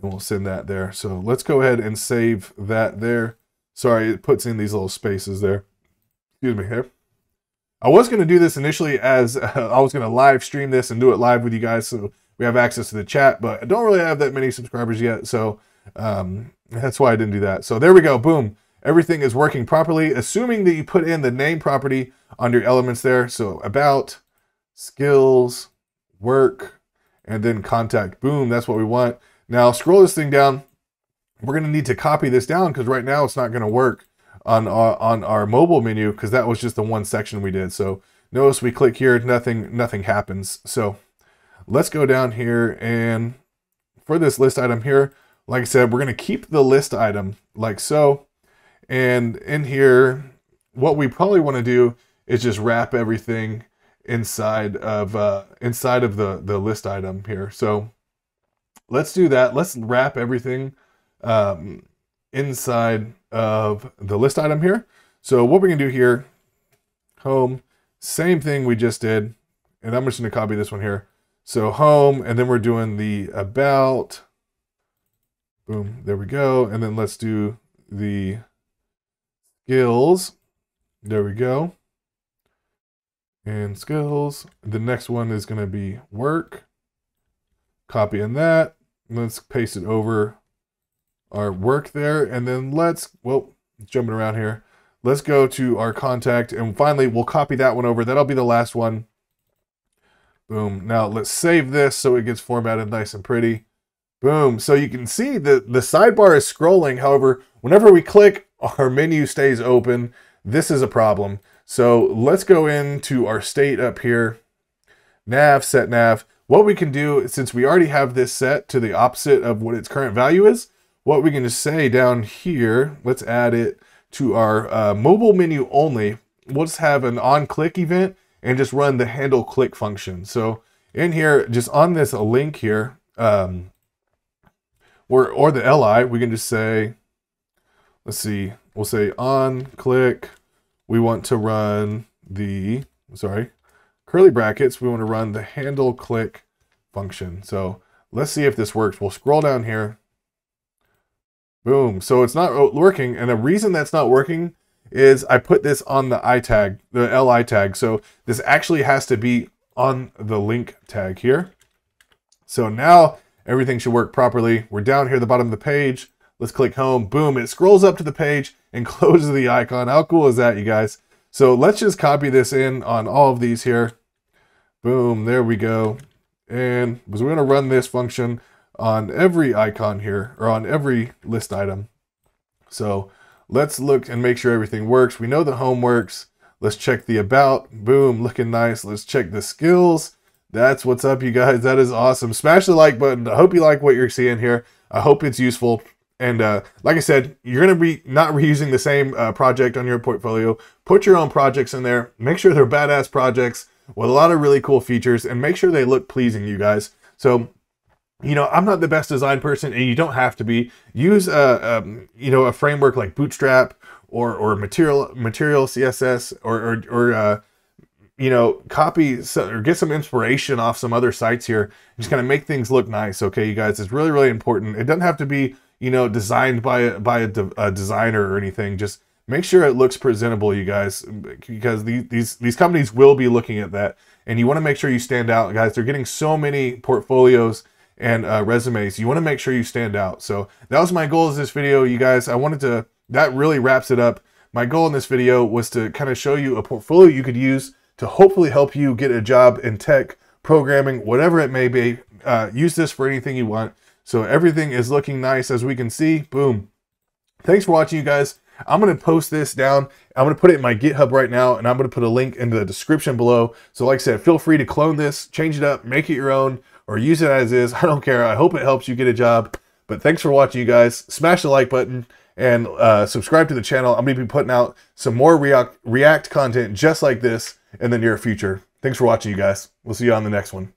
and we'll send that there. So let's go ahead and save that there. Sorry, it puts in these little spaces there. Excuse me here. I was going to do this initially as uh, I was going to live stream this and do it live with you guys so we have access to the chat, but I don't really have that many subscribers yet, so um, that's why I didn't do that. So there we go, boom. Everything is working properly, assuming that you put in the name property under elements there. So about, skills, work, and then contact. Boom, that's what we want. Now scroll this thing down. We're going to need to copy this down because right now it's not going to work on our, on our mobile menu because that was just the one section we did. So notice we click here, nothing, nothing happens. So let's go down here and for this list item here, like I said, we're going to keep the list item like so. And in here, what we probably want to do is just wrap everything inside of uh, inside of the the list item here. So let's do that. Let's wrap everything um, inside of the list item here. So what we're gonna do here, home, same thing we just did, and I'm just gonna copy this one here. So home, and then we're doing the about. Boom, there we go. And then let's do the skills. There we go. And skills. The next one is going to be work. Copying that. Let's paste it over our work there. And then let's, well, jumping around here. Let's go to our contact. And finally, we'll copy that one over. That'll be the last one. Boom. Now let's save this so it gets formatted nice and pretty. Boom. So you can see that the sidebar is scrolling. However, whenever we click, our menu stays open. This is a problem. So let's go into our state up here. Nav, set nav. What we can do, since we already have this set to the opposite of what its current value is, what we can just say down here, let's add it to our uh, mobile menu only. We'll just have an on-click event and just run the handle click function. So in here, just on this link here, um, or, or the li, we can just say, let's see, we'll say on click, we want to run the, sorry, curly brackets, we want to run the handle click function. So let's see if this works. We'll scroll down here. Boom. So it's not working. And the reason that's not working is I put this on the I tag, the LI tag. So this actually has to be on the link tag here. So now everything should work properly. We're down here at the bottom of the page. Let's click home. Boom. It scrolls up to the page and closes the icon. How cool is that, you guys? So let's just copy this in on all of these here. Boom. There we go. And we're going to run this function on every icon here, or on every list item. So let's look and make sure everything works. We know the home works. Let's check the about. Boom, looking nice. Let's check the skills. That's what's up, you guys. That is awesome. Smash the like button. I hope you like what you're seeing here. I hope it's useful. And uh, like I said, you're going to be not reusing the same uh, project on your portfolio. Put your own projects in there. Make sure they're badass projects with a lot of really cool features and make sure they look pleasing, you guys. So, you know, I'm not the best design person and you don't have to be. Use a, um, you know, a framework like Bootstrap or, or Material, Material CSS or, or, or uh, you know, copy or get some inspiration off some other sites here. Just kind of make things look nice. Okay, you guys, it's really, really important. It doesn't have to be you know, designed by a, by a, de a designer or anything. Just make sure it looks presentable, you guys, because these these these companies will be looking at that, and you want to make sure you stand out, guys. They're getting so many portfolios and uh, resumes. You want to make sure you stand out. So that was my goal of this video, you guys. I wanted to. That really wraps it up. My goal in this video was to kind of show you a portfolio you could use to hopefully help you get a job in tech, programming, whatever it may be. Uh, use this for anything you want. So everything is looking nice as we can see. Boom. Thanks for watching, you guys. I'm going to post this down. I'm going to put it in my GitHub right now, and I'm going to put a link in the description below. So like I said, feel free to clone this, change it up, make it your own, or use it as is. I don't care. I hope it helps you get a job. But thanks for watching, you guys. Smash the like button and uh, subscribe to the channel. I'm going to be putting out some more React, React content just like this in the near future. Thanks for watching, you guys. We'll see you on the next one.